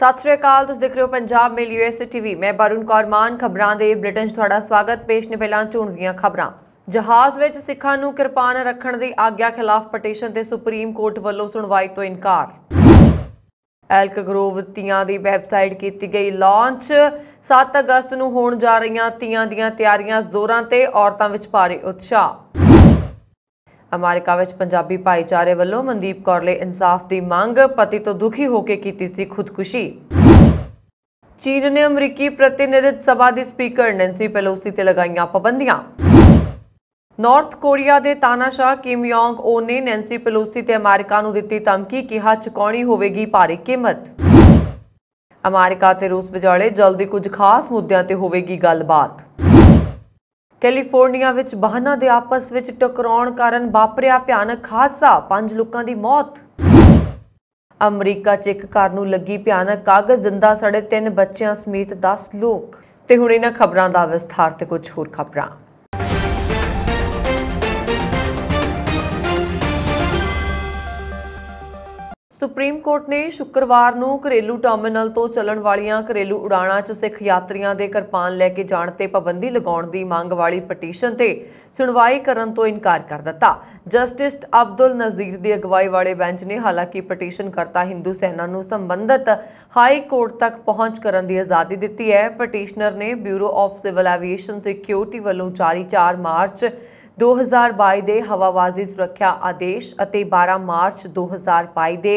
ਸਤਿ ਸ੍ਰੀ ਅਕਾਲ, ਤੁਸੀਂ ਦੇਖ ਰਹੇ ਹੋ ਪੰਜਾਬ ਮੇਲ ਯੂਐਸਏ ਟੀਵੀ। ਮੈਂ ਬਰੁਣ ਕੌਰ ਮਾਨ, ਖਬਰਾਂ ਦੇ ਬ੍ਰਿਟਨ 'ਚ ਤੁਹਾਡਾ ਸਵਾਗਤ। ਪੇਸ਼ ਨੇ ਪਹਿਲਾਂ ਚੋਣਵੀਆਂ ਖਬਰਾਂ। ਜਹਾਜ਼ ਵਿੱਚ ਸਿੱਖਾਂ ਨੂੰ ਕਿਰਪਾਨ ਰੱਖਣ ਦੀ ਆਗਿਆ ਖਿਲਾਫ ਪਟੀਸ਼ਨ ਤੇ ਸੁਪਰੀਮ ਕੋਰਟ ਵੱਲੋਂ ਸੁਣਵਾਈ ਤੋਂ ਇਨਕਾਰ। ਐਲਕ ਗਰੋਵ ਤੀਆਂ ਦੀ ਵੈਬਸਾਈਟ ਕੀਤੀ ਗਈ ਲਾਂਚ। 7 ਅਗਸਤ ਨੂੰ ਹੋਣ ਜਾ ਰਹੀਆਂ ਤੀਆਂ ਦੀਆਂ ਤਿਆਰੀਆਂ ਜ਼ੋਰਾਂ ਤੇ, ਔਰਤਾਂ ਵਿੱਚ ਭਾਰੀ ਉਤਸ਼ਾਹ। ਅਮਰੀਕਾ ਵਿੱਚ ਪੰਜਾਬੀ ਭਾਈਚਾਰੇ ਵੱਲੋਂ ਮਨਦੀਪ ਕੌਰ ਲਈ ਇਨਸਾਫ ਦੀ ਮੰਗ, ਪਤੀ ਤੋਂ ਦੁਖੀ ਹੋ ਕੇ ਕੀਤੀ ਸੀ ਖੁਦਕੁਸ਼ੀ। ਚੀਨ ਨੇ ਅਮਰੀਕੀ ਪ੍ਰਤੀਨਿਧਿਤ ਸਭਾ ਦੀ ਸਪੀਕਰ ਨੈਂਸੀ ਪੈਲੋਸੀ ਤੇ ਲਗਾਈਆਂ ਪਾਬੰਦੀਆਂ। ਨਾਰਥ ਕੋਰੀਆ ਦੇ ਤਾਨਾਸ਼ਾਹ ਕਿਮ ਯੋਂਗ ਓ ਨੇ ਨੈਂਸੀ ਪੈਲੋਸੀ ਤੇ ਅਮਰੀਕਾ ਨੂੰ ਦਿੱਤੀ ਧਮਕੀ ਕਿਹਾ, ਚੁਕਾਉਣੀ ਹੋਵੇਗੀ ਭਾਰੀ ਕੀਮਤ। ਅਮਰੀਕਾ ਤੇ ਰੂਸ ਵਿਚਾਲੇ ਜਲਦੀ ਕੁਝ ਖਾਸ ਮੁੱਦਿਆਂ ਤੇ ਹੋਵੇਗੀ ਗੱਲਬਾਤ। ਕੈਲੀਫੋਰਨੀਆ ਵਿੱਚ ਵਾਹਨਾਂ ਦੇ ਆਪਸ ਵਿੱਚ ਟਕਰਾਉਣ ਕਾਰਨ ਵਾਪਰਿਆ ਭਿਆਨਕ ਹਾਦਸਾ। ਪੰਜ ਲੋਕਾਂ ਦੀ ਮੌਤ। ਅਮਰੀਕਾ 'ਚ ਇੱਕ ਕਾਰ ਨੂੰ ਲੱਗੀ ਭਿਆਨਕ ਅੱਗ, ਜ਼ਿੰਦਾ ਸੜੇ ਤਿੰਨ ਬੱਚਿਆਂ ਸਮੇਤ 10 ਲੋਕ। ਤੇ ਹੁਣ ਇਹਨਾਂ ਖਬਰਾਂ ਦਾ ਵਿਸਥਾਰ ਤੇ ਕੁਝ ਹੋਰ ਖਬਰਾਂ। ਸੁਪਰੀਮ ਕੋਰਟ ਨੇ ਸ਼ੁੱਕਰਵਾਰ ਨੂੰ ਘਰੇਲੂ ਟਰਮੀਨਲ ਤੋਂ ਚੱਲਣ ਵਾਲੀਆਂ ਘਰੇਲੂ ਉਡਾਣਾਂ 'ਚ ਸਿੱਖ ਯਾਤਰੀਆਂ ਦੇ ਕਿਰਪਾਨ ਲੈ ਕੇ ਜਾਣ ਤੇ ਪਾਬੰਦੀ ਲਗਾਉਣ ਦੀ ਮੰਗ ਵਾਲੀ ਪਟੀਸ਼ਨ ਤੇ ਸੁਣਵਾਈ ਕਰਨ ਤੋਂ ਇਨਕਾਰ ਕਰ ਦਿੱਤਾ। ਜਸਟਿਸ ਅਬਦੁਲ ਨਜ਼ੀਰ ਦੀ ਅਗਵਾਈ ਵਾਲੇ ਬੈਂਚ ਨੇ ਹਾਲਾਂਕਿ ਪਟੀਸ਼ਨ ਕਰਤਾ ਹਿੰਦੂ ਸੈਨਾ ਨੂੰ ਸੰਬੰਧਿਤ ਹਾਈ ਕੋਰਟ ਤੱਕ ਪਹੁੰਚ ਕਰਨ ਦੀ ਆਜ਼ਾਦੀ ਦਿੱਤੀ ਹੈ। ਪਟੀਸ਼ਨਰ ਨੇ bureau of civil aviation security ਵੱਲੋਂ ਜਾਰੀ 4 ਮਾਰਚ 2022 ਦੇ ਹਵਾਬਾਜ਼ੀ ਸੁਰੱਖਿਆ ਆਦੇਸ਼ ਅਤੇ 12 ਮਾਰਚ 2022 ਦੇ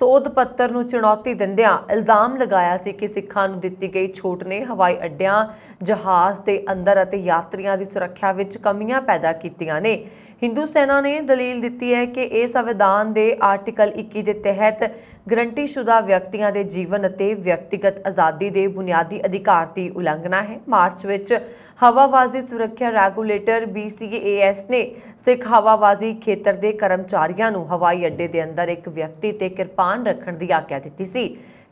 ਸੋਧ ਪੱਤਰ ਨੂੰ ਚੁਣੌਤੀ ਦਿੰਦਿਆਂ ਇਲਜ਼ਾਮ ਲਗਾਇਆ ਸੀ ਕਿ ਸਿੱਖਾਂ ਨੂੰ ਦਿੱਤੀ ਗਈ ਛੋਟ ਨੇ ਹਵਾਈ ਅੱਡਿਆਂ, ਜਹਾਜ਼ ਦੇ ਅੰਦਰ ਅਤੇ ਯਾਤਰੀਆਂ ਦੀ ਸੁਰੱਖਿਆ ਵਿੱਚ ਕਮੀਆਂ ਪੈਦਾ ਕੀਤੀਆਂ ਨੇ। ਹਿੰਦੂ ਸੈਨਾ ਨੇ ਦਲੀਲ ਦਿੱਤੀ ਹੈ ਕਿ ਇਹ ਸੰਵਿਧਾਨ ਦੇ ਆਰਟੀਕਲ 21 ਦੇ ਤਹਿਤ ਗਰੰਟੀਸ਼ੁਦਾ ਵਿਅਕਤੀਆਂ ਦੇ ਜੀਵਨ ਅਤੇ ਵਿਅਕਤੀਗਤ ਆਜ਼ਾਦੀ ਦੇ ਬੁਨਿਆਦੀ ਅਧਿਕਾਰ ਦੀ ਉਲੰਘਣਾ ਹੈ। ਮਾਰਚ ਵਿੱਚ ਹਵਾਬਾਜ਼ੀ ਸੁਰੱਖਿਆ ਰੈਗੂਲੇਟਰ BCAS ਨੇ ਸਿੱਖ ਹਵਾਬਾਜ਼ੀ ਖੇਤਰ ਦੇ ਕਰਮਚਾਰੀਆਂ ਨੂੰ ਹਵਾਈ ਅੱਡੇ ਦੇ ਅੰਦਰ ਇੱਕ ਵਿਅਕਤੀ ਤੇ ਕਿਰਪਾਨ ਰੱਖਣ ਦੀ ਆਗਿਆ ਦਿੱਤੀ ਸੀ।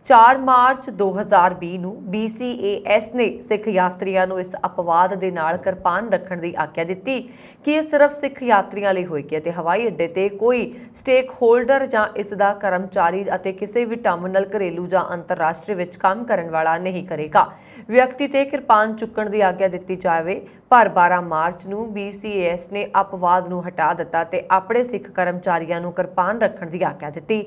4 ਮਾਰਚ 2020 ਨੂੰ BCAS ਨੇ ਸਿੱਖ ਯਾਤਰੀਆਂ ਨੂੰ ਇਸ ਅਪਵਾਦ ਦੇ ਨਾਲ ਕਿਰਪਾਨ ਰੱਖਣ ਦੀ ਆਗਿਆ ਦਿੱਤੀ ਕਿ ਇਹ ਸਿਰਫ ਸਿੱਖ ਯਾਤਰੀਆਂ ਲਈ ਹੋਏਗੀ ਅਤੇ ਹਵਾਈ ਅੱਡੇ ਤੇ ਕੋਈ ਸਟੇਕ ਹੋਲਡਰ ਜਾਂ ਇਸ ਦਾ ਕਰਮਚਾਰੀ ਅਤੇ ਕਿਸੇ ਵੀ ਟਰਮੀਨਲ ਘਰੇਲੂ ਜਾਂ ਅੰਤਰਰਾਸ਼ਟਰੀ ਵਿੱਚ ਕੰਮ ਕਰਨ ਵਾਲਾ ਨਹੀਂ ਕਰੇਗਾ। ਵਿਅਕਤੀ ਤੇ ਕਿਰਪਾਨ ਚੁੱਕਣ ਦੀ ਆਗਿਆ ਦਿੱਤੀ ਜਾਵੇ, ਪਰ 12 ਮਾਰਚ ਨੂੰ BCAS ਨੇ ਅਪਵਾਦ ਨੂੰ ਹਟਾ ਦਿੱਤਾ ਤੇ ਆਪਣੇ ਸਿੱਖ ਕਰਮਚਾਰੀਆਂ ਨੂੰ ਕਿਰਪਾਨ ਰੱਖਣ ਦੀ ਆਗਿਆ ਦਿੱਤੀ।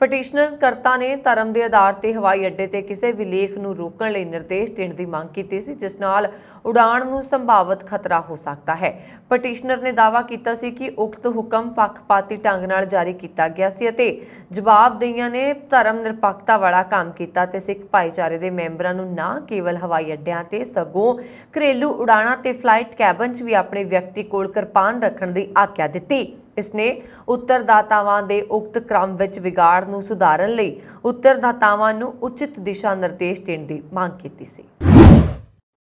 ਪਟੀਸ਼ਨਰ ਕਰਤਾ ਨੇ ਧਰਮ ਦੇ ਆਧਾਰ ਤੇ ਹਵਾਈ ਅੱਡੇ ਤੇ ਕਿਸੇ ਵੀ ਲੇਖ ਨੂੰ ਰੋਕਣ ਲਈ ਨਿਰਦੇਸ਼ ਦੇਣ ਦੀ ਮੰਗ ਕੀਤੀ ਸੀ, ਜਿਸ ਨਾਲ ਉਡਾਣ ਨੂੰ ਸੰਭਾਵਤ ਖਤਰਾ ਹੋ ਸਕਦਾ ਹੈ। ਪਟੀਸ਼ਨਰ ਨੇ ਦਾਅਵਾ ਕੀਤਾ ਸੀ ਕਿ ਉਕਤ ਹੁਕਮ ਪੱਖਪਾਤੀ ਢੰਗ ਨਾਲ ਜਾਰੀ ਕੀਤਾ ਗਿਆ ਸੀ ਅਤੇ ਜਵਾਬਦੇਹੀਆਂ ਨੇ ਧਰਮ ਨਿਰਪੱਖਤਾ ਵਾਲਾ ਕੰਮ ਕੀਤਾ ਤੇ ਸਿੱਖ ਭਾਈਚਾਰੇ ਦੇ ਮੈਂਬਰਾਂ ਨੂੰ ਨਾ ਕੇਵਲ ਹਵਾਈ ਅੱਡਿਆਂ ਤੇ ਸਗੋਂ ਘਰੇਲੂ ਉਡਾਣਾਂ ਤੇ ਫਲਾਈਟ ਕੈਬਨ 'ਚ ਵੀ ਆਪਣੇ ਵਿਅਕਤੀ ਕੋਲ ਕਿਰਪਾਨ ਰੱਖਣ ਦੀ ਆਗਿਆ ਦਿੱਤੀ। ਇਸ ਨੇ ਉੱਤਰਦਾਤਾਵਾਂ ਦੇ ਉਕਤ ਕ੍ਰਮ ਵਿੱਚ ਵਿਗਾੜ ਨੂੰ ਸੁਧਾਰਨ ਲਈ ਉੱਤਰਦਾਤਾਵਾਂ ਨੂੰ ਉਚਿਤ ਦਿਸ਼ਾ ਨਿਰਦੇਸ਼ ਦੇਣ ਦੀ ਮੰਗ ਕੀਤੀ ਸੀ।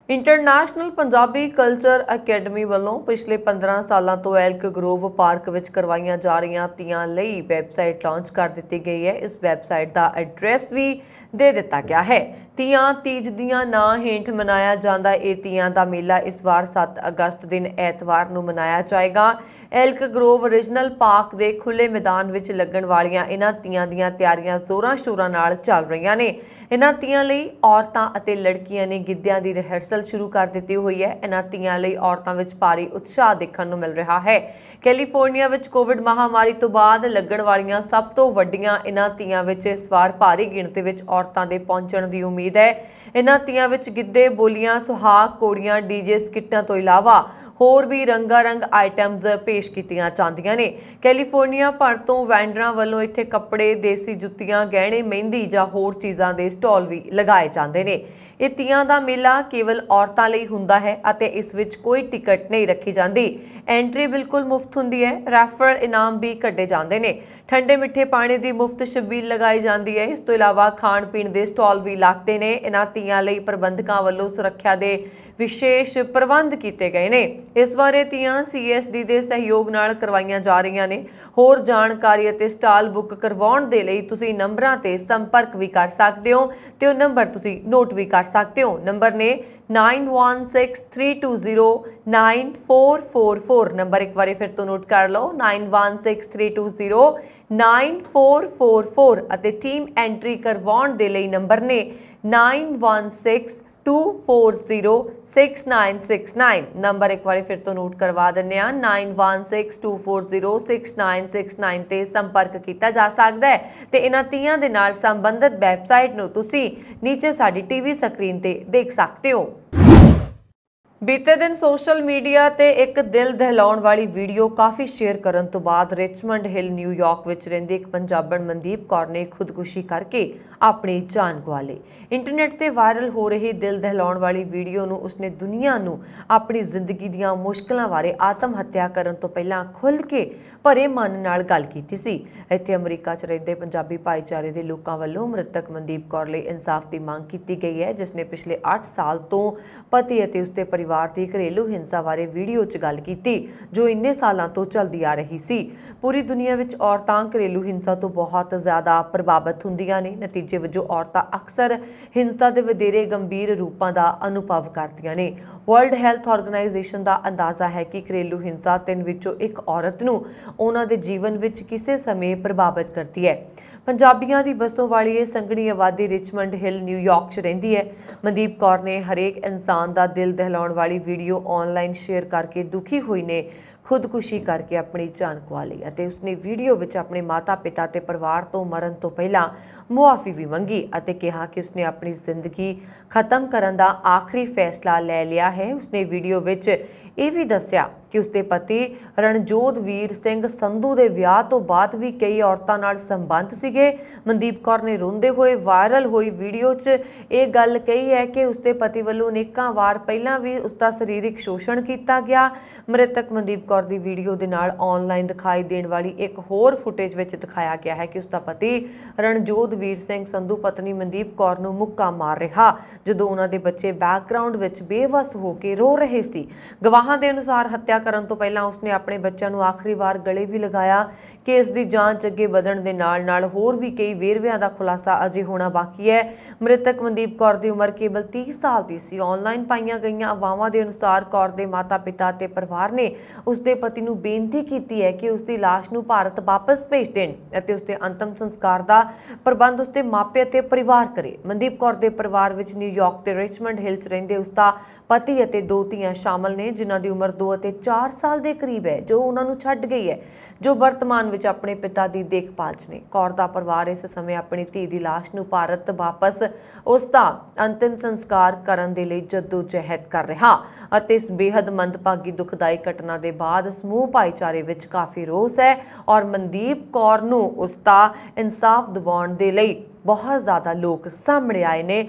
ਇੰਟਰਨੈਸ਼ਨਲ ਪੰਜਾਬੀ ਕਲਚਰ ਅਕੈਡਮੀ ਵੱਲੋਂ ਪਿਛਲੇ 15 ਸਾਲਾਂ ਤੋਂ ਐਲਕ ਗਰੋਵ ਪਾਰਕ ਵਿੱਚ ਕਰਵਾਈਆਂ ਜਾ ਰਹੀਆਂ ਤੀਆਂ ਲਈ ਵੈਬਸਾਈਟ ਲਾਂਚ ਕਰ ਦਿੱਤੀ ਗਈ ਹੈ। ਇਸ ਵੈਬਸਾਈਟ ਦਾ ਐਡਰੈਸ ਵੀ ਦੇ ਦਿੱਤਾ ਗਿਆ ਹੈ। ਤੀਆਂ ਤੀਜ ਦੀਆਂ ਨਾਂ ਹੇਠ ਮਨਾਇਆ ਜਾਂਦਾ ਇਹ ਤੀਆਂ ਦਾ ਮੇਲਾ ਇਸ ਵਾਰ 7 ਅਗਸਤ ਦਿਨ ਐਤਵਾਰ ਨੂੰ ਮਨਾਇਆ ਜਾਏਗਾ। ਐਲਕ ਗਰੋਵ ਰੀਜਨਲ ਪਾਰਕ ਦੇ ਖੁੱਲੇ ਮੈਦਾਨ ਵਿੱਚ ਲੱਗਣ ਵਾਲੀਆਂ ਇਹਨਾਂ ਤੀਆਂ ਦੀਆਂ ਤਿਆਰੀਆਂ ਜ਼ੋਰਾਂ ਸ਼ੋਰਾਂ ਨਾਲ ਚੱਲ ਰਹੀਆਂ ਨੇ। ਇਹਨਾਂ ਤੀਆਂ ਲਈ ਔਰਤਾਂ ਅਤੇ ਲੜਕੀਆਂ ਨੇ ਗਿੱਧਿਆਂ ਦੀ ਰਿਹਰਸਲ ਸ਼ੁਰੂ ਕਰ ਦਿੱਤੀ ਹੋਈ ਹੈ। ਇਹਨਾਂ ਤੀਆਂ ਲਈ ਔਰਤਾਂ ਵਿੱਚ ਭਾਰੀ ਉਤਸ਼ਾਹ ਦੇਖਣ ਨੂੰ ਮਿਲ ਰਿਹਾ ਹੈ। ਕੈਲੀਫੋਰਨੀਆ ਵਿੱਚ ਕੋਵਿਡ ਮਹਾਮਾਰੀ ਤੋਂ ਬਾਅਦ ਲੱਗਣ ਵਾਲੀਆਂ ਸਭ ਤੋਂ ਵੱਡੀਆਂ ਇਹਨਾਂ ਤੀਆਂ ਵਿੱਚ ਇਸ ਵਾਰ ਭਾਰੀ ਗਿਣਤੀ ਵਿੱਚ ਔਰਤਾਂ ਦੇ ਪਹੁੰਚਣ ਦੀ ਉਮੀਦ ਹੈ। ਇਹਨਾਂ ਤੀਆਂ ਵਿੱਚ ਗਿੱਧੇ, ਬੋਲੀਆਂ, ਸੁਹਾਗ ਕੋੜੀਆਂ ਡੀਜੇ ਸਕਿੱਟਾਂ ਤੋਂ ਇਲਾਵਾ ਹੋਰ ਵੀ ਰੰਗਾਰੰਗ ਆਈਟਮਸ ਪੇਸ਼ ਕੀਤੀਆਂ ਜਾਂਦੀਆਂ ਨੇ। ਕੈਲੀਫੋਰਨੀਆ ਭਰ ਤੋਂ ਵੈਂਡਰਾਂ ਵੱਲੋਂ ਇੱਥੇ ਕੱਪੜੇ, ਦੇਸੀ ਜੁੱਤੀਆਂ, ਗਹਿਣੇ, ਮਹਿੰਦੀ ਜਾਂ ਹੋਰ ਚੀਜ਼ਾਂ ਦੇ ਸਟਾਲ ਵੀ ਲਗਾਏ ਜਾਂਦੇ ਨੇ। ਇਹ ਤੀਆਂ ਦਾ ਮੇਲਾ ਕੇਵਲ ਔਰਤਾਂ ਲਈ ਹੁੰਦਾ ਹੈ ਅਤੇ ਇਸ ਵਿੱਚ ਕੋਈ ਟਿਕਟ ਨਹੀਂ ਰੱਖੀ ਜਾਂਦੀ। ਐਂਟਰੀ ਬਿਲਕੁਲ ਮੁਫਤ ਹੁੰਦੀ ਹੈ, ਰੈਫਰਲ ਇਨਾਮ ਵੀ ਕੱਢੇ ਜਾਂਦੇ ਨੇ। ਠੰਡੇ ਮਿੱਠੇ ਪਾਣੀ ਦੀ ਮੁਫਤ ਛਬੀਲ ਲਗਾਈ ਜਾਂਦੀ ਹੈ। ਇਸ ਤੋਂ ਇਲਾਵਾ ਖਾਣ ਪੀਣ ਦੇ ਸਟਾਲ ਵੀ ਲੱਗਦੇ ਨੇ। ਇਹਨਾਂ ਤੀਆਂ ਲਈ ਪ੍ਰਬੰਧਕਾਂ ਵੱਲੋਂ ਸੁਰੱਖਿਆ ਦੇ ਵਿਸ਼ੇਸ਼ ਪ੍ਰਬੰਧ ਕੀਤੇ ਗਏ ਨੇ। ਇਸ ਬਾਰੇ ਤੀਆਂ ਸੀਐਸਡੀ ਦੇ ਸਹਿਯੋਗ ਨਾਲ ਕਰਵਾਈਆਂ ਜਾ ਰਹੀਆਂ ਨੇ। ਹੋਰ ਜਾਣਕਾਰੀ ਅਤੇ ਸਟਾਲ ਬੁੱਕ ਕਰਵਾਉਣ ਦੇ ਲਈ ਤੁਸੀਂ ਨੰਬਰਾਂ ਤੇ ਸੰਪਰਕ ਵੀ ਕਰ ਸਕਦੇ ਹੋ ਤੇ ਉਹ ਨੰਬਰ ਤੁਸੀਂ ਨੋਟ ਵੀ ਕਰ ਸਕਦੇ ਹੋ। ਨੰਬਰ ਨੇ 9163209444 ਨੰਬਰ ਇੱਕ ਵਾਰੀ ਫਿਰ ਤੋਂ ਨੋਟ ਕਰ ਲਓ। 916320 9444 ਅਤੇ ਟੀਮ ਐਂਟਰੀ ਕਰਵਾਉਣ ਦੇ ਲਈ ਨੰਬਰ ਨੇ 9162406969 ਨੰਬਰ ਇੱਕ ਵਾਰੀ ਫਿਰ ਤੋਂ ਨੋਟ ਕਰਵਾ ਦਿੰਨੇ ਆ 9162406969 ਤੇ ਸੰਪਰਕ ਕੀਤਾ ਜਾ ਸਕਦਾ ਹੈ ਤੇ ਇਹਨਾਂ ਤੀਆਂ ਦੇ ਨਾਲ ਸੰਬੰਧਿਤ ਵੈਬਸਾਈਟ ਨੂੰ ਤੁਸੀਂ ਨੀਚੇ ਸਾਡੀ ਟੀਵੀ ਸਕਰੀਨ ਤੇ ਦੇਖ ਸਕਦੇ ਹੋ ਬੀਤੇ ਦਿਨ ਸੋਸ਼ਲ ਮੀਡੀਆ ਤੇ ਇੱਕ ਦਿਲ ਦਹਿਲਾਉਣ ਵਾਲੀ ਵੀਡੀਓ ਕਾਫੀ ਸ਼ੇਅਰ ਕਰਨ ਤੋਂ ਬਾਅਦ ਰਿਚਮੰਡ ਹਿਲ ਨਿਊਯਾਰਕ ਵਿੱਚ ਰਹਿੰਦੀ ਇੱਕ ਪੰਜਾਬਣ ਮਨਦੀਪ ਕੌਰ ਨੇ ਖੁਦਕੁਸ਼ੀ ਕਰਕੇ ਆਪਣੀ ਜਾਨ ਗਵਾ ਲਈ ਇੰਟਰਨੈਟ ਤੇ ਵਾਇਰਲ ਹੋ ਰਹੀ ਦਿਲ ਦਹਿਲਾਉਣ ਵਾਲੀ ਵੀਡੀਓ ਨੂੰ ਉਸਨੇ ਦੁਨੀਆ ਨੂੰ ਆਪਣੀ ਜ਼ਿੰਦਗੀ ਦੀਆਂ ਮੁਸ਼ਕਲਾਂ ਬਾਰੇ ਆਤਮ ਹੱਤਿਆ ਕਰਨ ਤੋਂ ਪਹਿਲਾਂ ਖੁੱਲ੍ਹ ਕੇ ਭਰੇ ਮਨ ਨਾਲ ਗੱਲ ਕੀਤੀ ਸੀ। ਇੱਥੇ ਅਮਰੀਕਾ 'ਚ ਰਹਿੰਦੇ ਪੰਜਾਬੀ ਭਾਈਚਾਰੇ ਦੇ ਲੋਕਾਂ ਵੱਲੋਂ ਮ੍ਰਿਤਕ ਮਨਦੀਪ ਕੌਰ ਲਈ ਇਨਸਾਫ ਦੀ ਮੰਗ ਕੀਤੀ ਗਈ ਹੈ ਜਿਸ ਨੇ ਪਿਛਲੇ 8 ਸਾਲ ਤੋਂ ਪਤੀ ਅਤੇ ਉਸਦੇ ਪਰਿਵਾਰ ਦੀ ਘਰੇਲੂ ਹਿੰਸਾ ਬਾਰੇ ਵੀਡੀਓ 'ਚ ਗੱਲ ਕੀਤੀ, ਜੋ ਇੰਨੇ ਸਾਲਾਂ ਤੋਂ ਚੱਲਦੀ ਆ ਰਹੀ ਸੀ। ਪੂਰੀ ਦੁਨੀਆ ਵਿੱਚ ਔਰਤਾਂ ਘਰੇਲੂ ਹਿੰਸਾ ਤੋਂ ਬਹੁਤ ਜ਼ਿਆਦਾ ਪ੍ਰਭਾਵਿਤ ਹੁੰਦੀਆਂ ਨੇ। ਨਤੀਜੇ ਵਜੋਂ ਔਰਤਾਂ ਅਕਸਰ ਹਿੰਸਾ ਦੇ ਵਧੇਰੇ ਗੰਭੀਰ ਰੂਪਾਂ ਦਾ ਅਨੁਭਵ ਕਰਦੀਆਂ ਨੇ। ਵਰਲਡ ਹੈਲਥ ਆਰਗੇਨਾਈਜੇਸ਼ਨ ਦਾ ਅੰਦਾਜ਼ਾ ਹੈ ਕਿ ਘਰੇਲੂ ਹਿੰਸਾ ਤਿੰਨ ਵਿੱਚੋਂ ਇੱਕ ਔਰਤ ਨੂੰ ਉਹਨਾਂ ਦੇ ਜੀਵਨ ਵਿੱਚ ਕਿਸੇ ਸਮੇਂ ਪ੍ਰਭਾਵਿਤ ਕਰਦੀ ਹੈ। ਪੰਜਾਬੀਆਂ ਦੀ ਬਸੋਂ ਵਾਲੀ ਇਹ ਸੰਘਣੀ ਆਬਾਦੀ ਰਿਚਮੰਡ ਹਿਲ ਨਿਊਯਾਰਕ 'ਚ ਰਹਿੰਦੀ ਹੈ। ਮਨਦੀਪ ਕੌਰ ਨੇ ਹਰੇਕ ਇਨਸਾਨ ਦਾ ਦਿਲ ਦਹਿਲਾਉਣ ਵਾਲੀ ਵੀਡੀਓ ਆਨਲਾਈਨ ਸ਼ੇਅਰ ਕਰਕੇ ਦੁਖੀ ਹੋਈ ਨੇ। ਖੁਦਕੁਸ਼ੀ ਕਰਕੇ ਆਪਣੀ ਜਾਨ ਗਵਾ ਲਈ ਅਤੇ ਉਸਨੇ ਵੀਡੀਓ ਵਿੱਚ ਆਪਣੇ ਮਾਤਾ-ਪਿਤਾ ਤੇ ਪਰਿਵਾਰ ਤੋਂ ਮਰਨ ਤੋਂ ਪਹਿਲਾਂ ਮੁਆਫੀ ਵੀ ਮੰਗੀ ਅਤੇ ਕਿਹਾ ਕਿ ਉਸਨੇ ਆਪਣੀ ਜ਼ਿੰਦਗੀ ਖਤਮ ਕਰਨ ਦਾ ਆਖਰੀ ਫੈਸਲਾ ਲੈ ਲਿਆ ਹੈ। ਉਸਨੇ ਵੀਡੀਓ ਵਿੱਚ ਇਹ ਵੀ ਦੱਸਿਆ ਕਿ ਉਸਦੇ ਪਤੀ ਰਣਜੋਤ ਵੀਰ ਸਿੰਘ ਸੰਧੂ ਦੇ ਵਿਆਹ ਤੋਂ ਬਾਅਦ ਵੀ ਕਈ ਔਰਤਾਂ ਨਾਲ ਸੰਬੰਧ ਸੀਗੇ। ਮਨਦੀਪ ਕੌਰ ਨੇ ਰੋਂਦੇ ਹੋਏ ਵਾਇਰਲ ਹੋਈ ਵੀਡੀਓ 'ਚ ਇਹ ਗੱਲ ਕਹੀ ਹੈ ਕਿ ਉਸਦੇ ਪਤੀ ਵੱਲੋਂ ਅਨੇਕਾਂ ਵਾਰ ਪਹਿਲਾਂ ਵੀ ਉਸਦਾ ਸਰੀਰਕ ਸ਼ੋਸ਼ਣ ਕੀਤਾ ਗਿਆ। ਮ੍ਰਿਤਕ ਮਨਦੀਪ ਕੌਰ ਦੀ ਵੀਡੀਓ ਦੇ ਨਾਲ ਆਨਲਾਈਨ ਦਿਖਾਈ ਦੇਣ ਵਾਲੀ ਇੱਕ ਹੋਰ ਫੁਟੇਜ ਵਿੱਚ ਦਿਖਾਇਆ ਗਿਆ ਹੈ ਕਿ ਉਸਦਾ ਪਤੀ ਰਣਜੋਤ ਵੀਰ ਸਿੰਘ ਸੰਧੂ ਪਤਨੀ ਮਨਦੀਪ ਕੌਰ ਨੂੰ ਮੁੱਕਾ ਮਾਰ ਰਿਹਾ, ਜਦੋਂ ਉਹਨਾਂ ਦੇ ਬੱਚੇ ਬੈਕਗ੍ਰਾਉਂਡ ਵਿੱਚ ਬੇਵਸ ਹੋ ਕੇ ਰੋ ਰਹੇ ਸੀ। ਗਵਾਹਾਂ ਦੇ ਅਨੁਸਾਰ ਹੱਤਿਆ ਕਰਨ ਤੋਂ ਪਹਿਲਾਂ ਉਸਨੇ ਆਪਣੇ ਬੱਚਿਆਂ ਨੂੰ ਆਖਰੀ ਵਾਰ ਗਲੇ ਵੀ ਲਗਾਇਆ। ਕੇਸ ਦੀ ਜਾਂਚ ਅੱਗੇ ਵਧਣ ਦੇ ਨਾਲ-ਨਾਲ ਹੋਰ ਵੀ ਕਈ ਵੇਰਵਿਆਂ ਦਾ ਖੁਲਾਸਾ ਅਜੇ ਹੋਣਾ ਬਾਕੀ ਹੈ। ਮ੍ਰਿਤਕ ਮਨਦੀਪ ਕੌਰ ਦੀ ਉਮਰ ਕੇਵਲ 30 ਸਾਲ ਦੀ ਸੀ। ਆਨਲਾਈਨ ਪਾਈਆਂ ਗਈਆਂ ਅਵਾਵਾਂ ਦੇ ਅਨੁਸਾਰ ਕੌਰ ਦੇ ਮਾਤਾ-ਪਿਤਾ ਤੇ ਪਰਿਵਾਰ ਨੇ ਉਸਦੇ ਪਤੀ ਨੂੰ ਬੇਨਤੀ ਕੀਤੀ ਹੈ ਕਿ ਉਸਦੀ ਲਾਸ਼ ਨੂੰ ਭਾਰਤ ਵਾਪਸ ਭੇਜ ਦੇਣ ਅਤੇ ਉਸਦੇ ਅੰਤਮ ਸੰਸਕਾਰ ਦਾ ਪ੍ਰਬੰਧ ਉਸਦੇ ਮਾਪੇ ਅਤੇ ਪਰਿਵਾਰ ਕਰੇ। ਮਨਦੀਪ ਕੌਰ ਦੇ ਪਰਿਵਾਰ ਵਿੱਚ ਨਿਊਯਾਰਕ ਤੇ ਰਿਚਮੰਡ ਹਿਲ 'ਚ ਰਹਿੰਦੇ ਉਸਦਾ ਪਤੀ ਅਤੇ ਦੋ ਧੀਆਂ ਸ਼ਾਮਲ ਨੇ, ਜਿਨ੍ਹਾਂ ਦੀ ਉਮਰ 2 ਅਤੇ 4 ਸਾਲ ਦੇ ਕਰੀਬ ਹੈ, ਜੋ ਉਹਨਾਂ ਨੂੰ ਛੱਡ ਗਈ ਹੈ। ਜੋ ਵਰਤਮਾਨ ਵਿੱਚ ਆਪਣੇ ਪਿਤਾ ਦੀ ਦੇਖਭਾਲ 'ਚ ਨੇ। ਕੌਰ ਦਾ ਪਰਿਵਾਰ ਇਸ ਸਮੇਂ ਆਪਣੀ ਧੀ ਦੀ ਲਾਸ਼ ਨੂੰ ਭਾਰਤ ਵਾਪਸ ਉਸ ਦਾ ਅੰਤਿਮ ਸੰਸਕਾਰ ਕਰਨ ਦੇ ਲਈ ਜਦੋਜਹਿਦ ਕਰ ਰਿਹਾ ਅਤੇ ਇਸ ਬੇहद ਮੰਦਭਾਗੀ ਦੁਖਦਾਈ ਘਟਨਾ ਦੇ ਬਾਅਦ ਸਮੂਹ ਭਾਈਚਾਰੇ ਵਿੱਚ ਕਾਫੀ ਰੋਸ ਹੈ ਔਰ ਮਨਦੀਪ ਕੌਰ ਨੂੰ ਉਸ ਦਾ ਇਨਸਾਫ ਦਿਵਾਉਣ ਦੇ ਲਈ ਬਹੁਤ ਜ਼ਿਆਦਾ ਲੋਕ ਸਾਹਮਣੇ ਆਏ ਨੇ।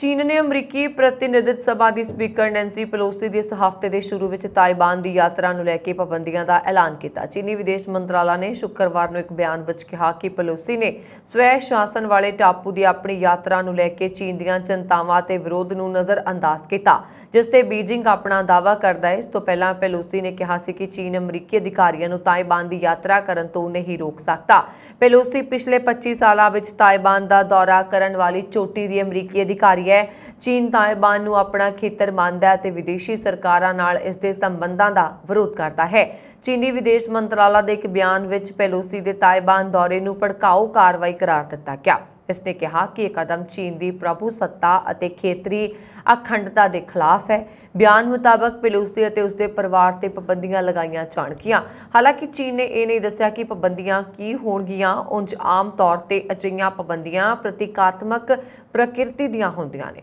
ਚੀਨ ਨੇ ਅਮਰੀਕੀ ਪ੍ਰਤੀਨਿਧਿਤ ਸਭਾ ਦੀ ਸਪੀਕਰ ਨੈਂਸੀ ਪਲੋਸੀ ਦੀ ਇਸ ਹਫ਼ਤੇ ਦੇ ਸ਼ੁਰੂ ਵਿੱਚ ਤਾਇਵਾਨ ਦੀ ਯਾਤਰਾ ਨੂੰ ਲੈ ਕੇ ਪਾਬੰਦੀਆਂ ਦਾ ਐਲਾਨ ਕੀਤਾ। ਚੀਨੀ ਵਿਦੇਸ਼ ਮੰਤਰਾਲਾ ਨੇ ਸ਼ੁੱਕਰਵਾਰ ਨੂੰ ਇੱਕ ਬਿਆਨ ਵਿੱਚ ਕਿਹਾ ਕਿ ਪਲੋਸੀ ਨੇ ਸਵੈ ਸ਼ਾਸਨ ਵਾਲੇ ਟਾਪੂ ਦੀ ਆਪਣੀ ਯਾਤਰਾ ਨੂੰ ਲੈ ਕੇ ਚੀਨ ਦੀਆਂ ਚਿੰਤਾਵਾਂ ਤੇ ਵਿਰੋਧ ਨੂੰ ਨਜ਼ਰ ਅੰਦਾਜ਼ ਕੀਤਾ, ਜਿਸ ਤੇ ਬੀਜਿੰਗ ਆਪਣਾ ਦਾਅਵਾ ਕਰਦਾ ਹੈ। ਇਸ ਤੋਂ ਪਹਿਲਾਂ ਪੈਲੋਸੀ ਨੇ ਕਿਹਾ ਸੀ ਕਿ ਚੀਨ ਅਮਰੀਕੀ ਅਧਿਕਾਰੀਆਂ ਨੂੰ ਤਾਇਵਾਨ ਦੀ ਯਾਤਰਾ ਕਰਨ ਤੋਂ ਨਹੀਂ ਰੋਕ ਸਕਦਾ। ਪੈਲੋਸੀ ਪਿਛਲੇ 25 ਸਾਲਾਂ ਵਿੱਚ ਤਾਇਬਾਨ ਦਾ ਦੌਰਾ ਕਰਨ ਵਾਲੀ ਚੋਟੀ ਦੀ ਅਮਰੀਕੀ ਅਧਿਕਾਰੀ ਹੈ। ਚੀਨ, ਤਾਇਬਾਨ ਨੂੰ ਆਪਣਾ ਖੇਤਰ ਮੰਨਦਾ ਹੈ ਤੇ ਵਿਦੇਸ਼ੀ ਸਰਕਾਰਾਂ ਨਾਲ ਇਸ ਦੇ ਸੰਬੰਧਾਂ ਦਾ ਵਿਰੋਧ ਕਰਦਾ ਹੈ। ਚੀਨੀ ਵਿਦੇਸ਼ ਮੰਤਰਾਲਾ ਦੇ ਇੱਕ ਬਿਆਨ ਵਿੱਚ ਪੈਲੋਸੀ ਦੇ ਤਾਇਬਾਨ ਦੌਰੇ ਨੂੰ ਭੜਕਾਊ ਕਾਰਵਾਈ ਕਰਾਰ ਦਿੱਤਾ ਗਿਆ। ਇਸ ਨੇ ਕਿਹਾ ਕਿ ਇਹ ਕਦਮ ਚੀਨ ਦੀ ਪ੍ਰਭੂ ਸੱਤਾ ਅਤੇ ਖੇਤਰੀ ਅਖੰਡਤਾ ਦੇ ਖਿਲਾਫ ਹੈ। ਬਿਆਨ ਮੁਤਾਬਕ ਪੈਲੋਸੀ ਅਤੇ ਉਸਦੇ ਪਰਿਵਾਰ ਤੇ ਪਾਬੰਦੀਆਂ ਲਗਾਈਆਂ ਜਾਣਗੀਆਂ। ਹਾਲਾਂਕਿ ਚੀਨ ਨੇ ਇਹ ਨਹੀਂ ਦੱਸਿਆ ਕਿ ਪਾਬੰਦੀਆਂ ਕੀ ਹੋਣਗੀਆਂ। ਉਂਝ ਆਮ ਤੌਰ ਤੇ ਅਜਿਹੀਆਂ ਪਾਬੰਦੀਆਂ ਪ੍ਰਤੀਕਾਤਮਕ ਪ੍ਰਕਿਰਤੀ ਦੀਆਂ ਹੁੰਦੀਆਂ ਨੇ।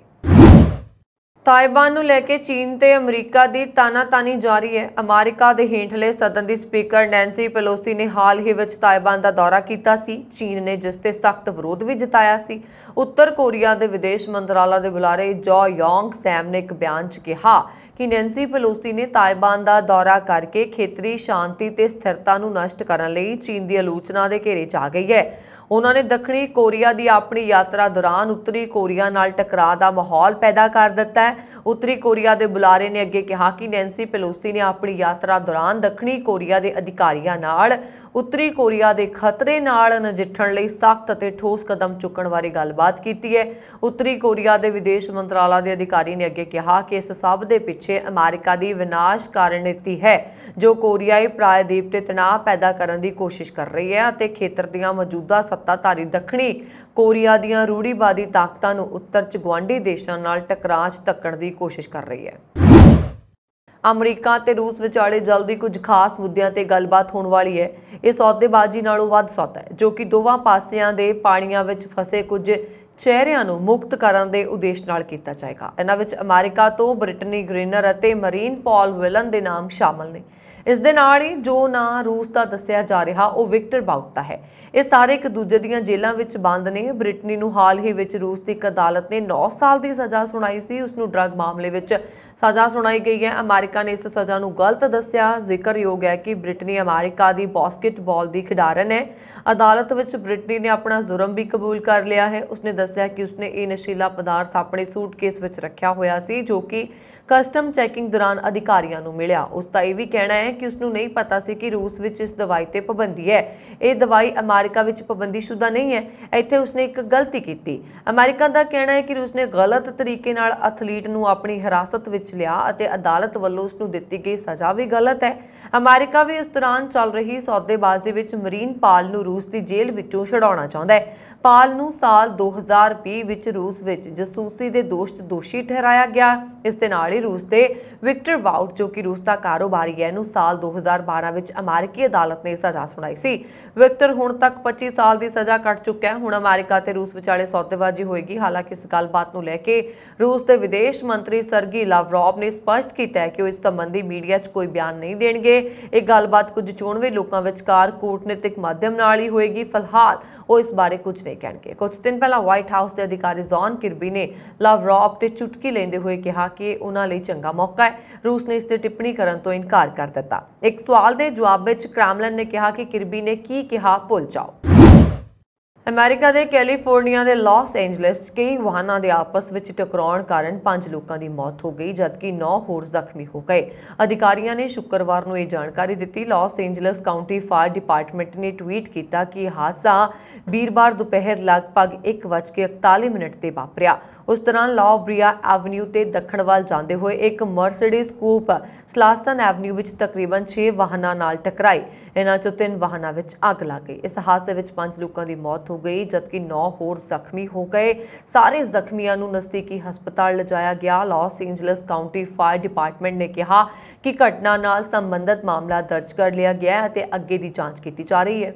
ਤਾਇਬਾਨ ਨੂੰ ਲੈ ਕੇ ਚੀਨ ਤੇ ਅਮਰੀਕਾ ਦੀ ਤਾਨਾਤਾਨੀ ਜਾਰੀ ਹੈ। ਅਮਰੀਕਾ ਦੇ ਹੇਠਲੇ ਸਦਨ ਦੀ ਸਪੀਕਰ ਨੈਂਸੀ ਪੈਲੋਸੀ ਨੇ ਹਾਲ ਹੀ ਵਿੱਚ ਤਾਇਬਾਨ ਦਾ ਦੌਰਾ ਕੀਤਾ ਸੀ। ਚੀਨ ਨੇ ਜਿਸ ਤੇ ਸਖਤ ਵਿਰੋਧ ਵੀ ਜਤਾਇਆ ਸੀ। ਉੱਤਰ ਕੋਰੀਆ ਦੇ ਵਿਦੇਸ਼ ਮੰਤਰਾਲਾ ਦੇ ਬੁਲਾਰੇ ਜੋ ਯੋਂਗ ਸੈਮ ਨੇ ਇੱਕ ਬਿਆਨ 'ਚ ਕਿਹਾ ਕਿ ਨੈਂਸੀ ਪੈਲੋਸੀ ਨੇ ਤਾਇਬਾਨ ਦਾ ਦੌਰਾ ਕਰਕੇ ਖੇਤਰੀ ਸ਼ਾਂਤੀ ਤੇ ਸਥਿਰਤਾ ਨੂੰ ਨਸ਼ਟ ਕਰਨ ਲਈ ਚੀਨ ਦੀ ਆਲੋਚਨਾ ਦੇ ਘੇਰੇ 'ਚ ਆ ਗਈ ਹੈ। ਉਹਨਾਂ ਨੇ ਦੱਖਣੀ ਕੋਰੀਆ ਦੀ ਆਪਣੀ ਯਾਤਰਾ ਦੌਰਾਨ ਉੱਤਰੀ ਕੋਰੀਆ ਨਾਲ ਟਕਰਾਅ ਦਾ ਮਾਹੌਲ ਪੈਦਾ ਕਰ ਦਿੱਤਾ ਹੈ। ਉੱਤਰੀ ਕੋਰੀਆ ਦੇ ਬੁਲਾਰੇ ਨੇ ਅੱਗੇ ਕਿਹਾ ਕਿ ਨੈਂਸੀ ਪੈਲੋਸੀ ਨੇ ਆਪਣੀ ਯਾਤਰਾ ਦੌਰਾਨ ਦੱਖਣੀ ਕੋਰੀਆ ਦੇ ਅਧਿਕਾਰੀਆਂ ਨਾਲ ਉੱਤਰੀ ਕੋਰੀਆ ਦੇ ਖਤਰੇ ਨਾਲ ਨਜਿੱਠਣ ਲਈ ਸਖਤ ਅਤੇ ਠੋਸ ਕਦਮ ਚੁੱਕਣ ਬਾਰੇ ਗੱਲਬਾਤ ਕੀਤੀ ਹੈ। ਉੱਤਰੀ ਕੋਰੀਆ ਦੇ ਵਿਦੇਸ਼ ਮੰਤਰਾਲਾ ਦੇ ਅਧਿਕਾਰੀ ਨੇ ਅੱਗੇ ਕਿਹਾ ਕਿ ਇਸ ਸਭ ਦੇ ਪਿੱਛੇ ਅਮਰੀਕਾ ਦੀ ਵਿਨਾਸ਼ਕਾਰੀ ਨੀਤੀ ਹੈ, ਜੋ ਕੋਰੀਆਈ ਪ੍ਰਾਇਦੀਪ ਤੇ ਤਣਾਅ ਪੈਦਾ ਕਰਨ ਦੀ ਕੋਸ਼ਿਸ਼ ਕਰ ਰਹੀ ਹੈ ਅਤੇ ਖੇਤਰ ਦੀਆਂ ਮੌਜੂਦਾ ਸੱਤਾਧਾਰੀ ਦੱਖਣੀ ਕੋਰੀਆ ਦੀਆਂ ਰੂੜੀਵਾਦੀ ਤਾਕਤਾਂ ਨੂੰ ਉੱਤਰ ਚ ਗੁਆਂਢੀ ਦੇਸ਼ਾਂ ਨਾਲ ਟਕਰਾਅ 'ਚ ਧੱਕਣ ਦੀ ਕੋਸ਼ਿਸ਼ ਕਰ ਰਹੀ ਹੈ। ਅਮਰੀਕਾ ਤੇ ਰੂਸ ਵਿਚਾਲੇ ਜਲਦੀ ਕੁਝ ਖਾਸ ਮੁੱਦਿਆਂ ਤੇ ਗੱਲਬਾਤ ਹੋਣ ਵਾਲੀ ਹੈ। ਇਹ ਸੌਦੇਬਾਜ਼ੀ ਨਾਲੋਂ ਵੱਧ ਸੌਦਾ ਹੈ, ਜੋ ਕਿ ਦੋਵਾਂ ਪਾਸਿਆਂ ਦੇ ਪਾਣੀਆਂ ਵਿੱਚ ਫਸੇ ਕੁਝ ਚਿਹਰਿਆਂ ਨੂੰ ਮੁਕਤ ਕਰਨ ਦੇ ਉਦੇਸ਼ ਨਾਲ ਕੀਤਾ ਜਾਏਗਾ। ਇਹਨਾਂ ਵਿੱਚ ਅਮਰੀਕਾ ਤੋਂ ਬ੍ਰਿਟਨੀ ਗ੍ਰੀਨਰ ਅਤੇ ਮਰੀਨ ਪਾਲ ਵਿਲਨ ਦੇ ਨਾਮ ਸ਼ਾਮਲ ਨੇ। ਇਸ ਦੇ ਨਾਲ ਹੀ ਜੋ ਨਾਂ ਰੂਸ ਦਾ ਦੱਸਿਆ ਜਾ ਰਿਹਾ, ਉਹ ਵਿਕਟਰ ਬਾਊਟ ਦਾ ਹੈ। ਇਹ ਸਾਰੇ ਇੱਕ ਦੂਜੇ ਦੀਆਂ ਜੇਲ੍ਹਾਂ ਵਿੱਚ ਬੰਦ ਨੇ। ਬ੍ਰਿਟਨੀ ਨੂੰ ਹਾਲ ਹੀ ਵਿੱਚ ਰੂਸ ਦੀ ਇੱਕ ਅਦਾਲਤ ਨੇ 9 ਸਾਲ ਦੀ ਸਜ਼ਾ ਸੁਣਾਈ ਸੀ। ਉਸ ਨੂੰ ਡਰੱਗ ਮਾਮਲੇ ਵਿੱਚ ਸਜ਼ਾ ਸੁਣਾਈ ਗਈ ਹੈ। ਅਮਰੀਕਾ ਨੇ ਇਸ ਸਜ਼ਾ ਨੂੰ ਗਲਤ ਦੱਸਿਆ। ਜ਼ਿਕਰਯੋਗ ਹੈ ਕਿ ਬ੍ਰਿਟਨੀ ਅਮਰੀਕਾ ਦੀ ਬਾਸਕਟਬਾਲ ਦੀ ਖਿਡਾਰਨ ਹੈ। ਅਦਾਲਤ ਵਿੱਚ ਬ੍ਰਿਟਨੀ ਨੇ ਆਪਣਾ ਜ਼ੁਰਮ ਵੀ ਕਬੂਲ ਕਰ ਲਿਆ ਹੈ। ਉਸਨੇ ਦੱਸਿਆ ਕਿ ਉਸਨੇ ਇਹ ਨਸ਼ੀਲਾ ਪਦਾਰਥ ਆਪਣੇ ਸੂਟਕੇਸ ਵਿੱਚ ਰੱਖਿਆ ਹੋਇਆ ਸੀ, ਜੋ ਕਿ ਕਸਟਮ ਚੈਕਿੰਗ ਦੌਰਾਨ ਅਧਿਕਾਰੀਆਂ ਨੂੰ ਮਿਲਿਆ। ਉਸ ਦਾ ਇਹ ਵੀ ਕਹਿਣਾ ਹੈ ਕਿ ਉਸ ਨੂੰ ਨਹੀਂ ਪਤਾ ਸੀ ਕਿ ਰੂਸ ਵਿੱਚ ਇਸ ਦਵਾਈ ਤੇ ਪਾਬੰਦੀ ਹੈ। ਇਹ ਦਵਾਈ ਅਮਰੀਕਾ ਵਿੱਚ ਪਾਬੰਦੀਸ਼ੁਦਾ ਨਹੀਂ ਹੈ। ਇੱਥੇ ਉਸਨੇ ਇੱਕ ਗਲਤੀ ਕੀਤੀ। ਅਮਰੀਕਾ ਦਾ ਕਹਿਣਾ ਹੈ ਕਿ ਰੂਸ ਨੇ ਗਲਤ ਤਰੀਕੇ ਨਾਲ ਐਥਲੀਟ ਨੂੰ ਆਪਣੀ ਹਿਰਾਸਤ ਵਿੱਚ ਲਿਆ ਅਤੇ ਅਦਾਲਤ ਵੱਲੋਂ ਉਸ ਨੂੰ ਦਿੱਤੀ ਗਈ ਸਜ਼ਾ ਵੀ ਗਲਤ ਹੈ। ਅਮਰੀਕਾ ਵੀ ਇਸ ਦੌਰਾਨ ਚੱਲ ਰਹੀ ਸੌਦੇਬਾਜ਼ੀ ਵਿੱਚ ਮਰੀਨ ਪਾਲ ਨੂੰ ਰੂਸ ਦੀ ਜੇਲ੍ਹ ਵਿੱਚੋਂ ਛਡਾਉਣਾ ਚਾਹੁੰਦਾ ਹੈ। ਪਾਲ ਨੂੰ ਸਾਲ 2020 ਵਿੱਚ ਰੂਸ ਵਿੱਚ ਜਸੂਸੀ ਦੇ ਦੋਸ਼ ਦੋਸ਼ੀ ਠਹਿਰਾਇਆ ਗਿਆ। ਇਸ ਦੇ ਨਾਲ ਹੀ ਰੂਸ ਦੇ ਵਿਕਟਰ ਵਾਊਟ, ਜੋ ਕਿ ਰੂਸ ਦਾ ਕਾਰੋਬਾਰੀ ਹੈ, ਨੂੰ ਸਾਲ 2012 ਵਿੱਚ ਅਮਰੀਕੀ ਅਦਾਲਤ ਨੇ ਸਜ਼ਾ ਸੁਣਾਈ ਸੀ। ਵਿਕਟਰ ਹੁਣ ਤੱਕ 25 ਸਾਲ ਦੀ ਸਜ਼ਾ ਕੱਟ ਚੁੱਕਾ ਹੈ। ਹੁਣ ਅਮਰੀਕਾ ਤੇ ਰੂਸ ਵਿਚਾਲੇ ਸੌਦੇਬਾਜ਼ੀ ਹੋਏਗੀ। ਹਾਲਾਂਕਿ ਇਸ ਗੱਲਬਾਤ ਨੂੰ ਲੈ ਕੇ ਰੂਸ ਦੇ ਵਿਦੇਸ਼ ਮੰਤਰੀ ਸਰਗੀ ਲਾਵਰੋਵ ਨੇ ਸਪਸ਼ਟ ਕੀਤਾ ਹੈ ਕਿ ਉਹ ਇਸ ਸੰਬੰਧੀ ਮੀਡੀਆ 'ਚ ਕੋਈ ਬਿਆਨ ਨਹੀਂ ਦੇਣਗੇ। ਇਹ ਗੱਲਬਾਤ ਕੁਝ ਚੋਣਵੇਂ ਲੋਕਾਂ ਵਿਚਕਾਰ ਕੂਟਨੀਤਿਕ ਮਾਧਿਅਮ ਨਾਲ ਹੀ ਹੋਏਗੀ। ਫਿਲਹਾਲ ਉਹ ਇਸ ਬਾਰੇ ਕੁਝ ਨਹੀਂ ਕਹਿਣਗੇ। ਕੁਝ ਦਿਨ ਪਹਿਲਾਂ ਵਾਈਟ ਹਾਊਸ ਦੇ ਅਧਿਕਾਰੀ ਜ਼ੌਨ ਕਿਰਬੀ ਨੇ ਲਾਵਰੋਵ ਤੇ ਚੁਟਕੀ ਲੈਂਦੇ ਹੋਏ ਕਿਹਾ ਕਿ ਉਹਨਾਂ ਲਈ ਚੰਗਾ ਮੌਕਾ ਹੈ। ਰੂਸ ਨੇ ਇਸ ਤੇ ਟਿੱਪਣੀ ਕਰਨ ਤੋਂ ਇਨਕਾਰ ਕਰ ਦਿੱਤਾ। ਇੱਕ ਸਵਾਲ ਦੇ ਜਵਾਬ ਵਿੱਚ ਕ੍ਰੈਮਲਨ ਨੇ ਕਿਹਾ ਕਿ ਕਿਰਬੀ ਨੇ ਕੀ ਕਿਹਾ? ਭੁੱਲ ਜਾਓ। ਅਮਰੀਕਾ ਦੇ ਕੈਲੀਫੋਰਨੀਆ ਦੇ ਲਾਸ ਐਂਜਲਸ 'ਚ ਕਈ ਵਾਹਨਾਂ ਦੇ ਆਪਸ ਵਿੱਚ ਟਕਰਾਉਣ ਕਾਰਨ 5 ਲੋਕਾਂ ਦੀ ਮੌਤ ਹੋ ਗਈ, ਜਦਕਿ 9 ਹੋਰ ਜ਼ਖਮੀ ਹੋ ਗਏ। ਅਧਿਕਾਰੀਆਂ ਨੇ ਸ਼ੁੱਕਰਵਾਰ ਨੂੰ ਇਹ ਜਾਣਕਾਰੀ ਦਿੱਤੀ। Los Angeles County fire department ਨੇ ਟਵੀਟ ਕੀਤਾ ਕਿ ਇਹ ਹਾਦਸਾ ਵੀਰਵਾਰ ਦੁਪਹਿਰ ਲਗਭਗ 1:41 ਮਿੰਟ ਤੇ ਵਾਪਰਿਆ। ਉਸ ਦੌਰਾਨ ਲਾਬਰੀਆ ਐਵਨਿਊ ਤੇ ਦੱਖਣ ਵੱਲ ਜਾਂਦੇ ਹੋਏ ਇੱਕ ਮਰਸੀਡੀਜ਼ ਕੂਪ ਸਲਾਸਨ ਐਵਨਿਊ ਵਿੱਚ ਤਕਰੀਬਨ 6 ਵਾਹਨਾਂ ਨਾਲ ਟਕਰਾਈ। ਇਹਨਾਂ ਚੋਂ ਤਿੰਨ ਵਾਹਨਾਂ ਵਿੱਚ ਅੱਗ ਲੱਗ ਗਈ। ਇਸ ਹਾਦਸੇ ਵਿੱਚ ਪੰਜ ਲੋਕਾਂ ਦੀ ਮੌਤ ਹੋ ਗਈ, ਜਦਕਿ 9 ਹੋਰ ਜ਼ਖਮੀ ਹੋ ਗਏ। ਸਾਰੇ ਜ਼ਖਮੀਆਂ ਨੂੰ ਨਜ਼ਦੀਕੀ ਹਸਪਤਾਲ ਲਿਜਾਇਆ ਗਿਆ। Los Angeles County fire department ਨੇ ਕਿਹਾ ਕਿ ਘਟਨਾ ਨਾਲ ਸੰਬੰਧਿਤ ਮਾਮਲਾ ਦਰਜ ਕਰ ਲਿਆ ਗਿਆ ਹੈ ਅਤੇ ਅੱਗੇ ਦੀ ਜਾਂਚ ਕੀਤੀ ਜਾ ਰਹੀ ਹੈ।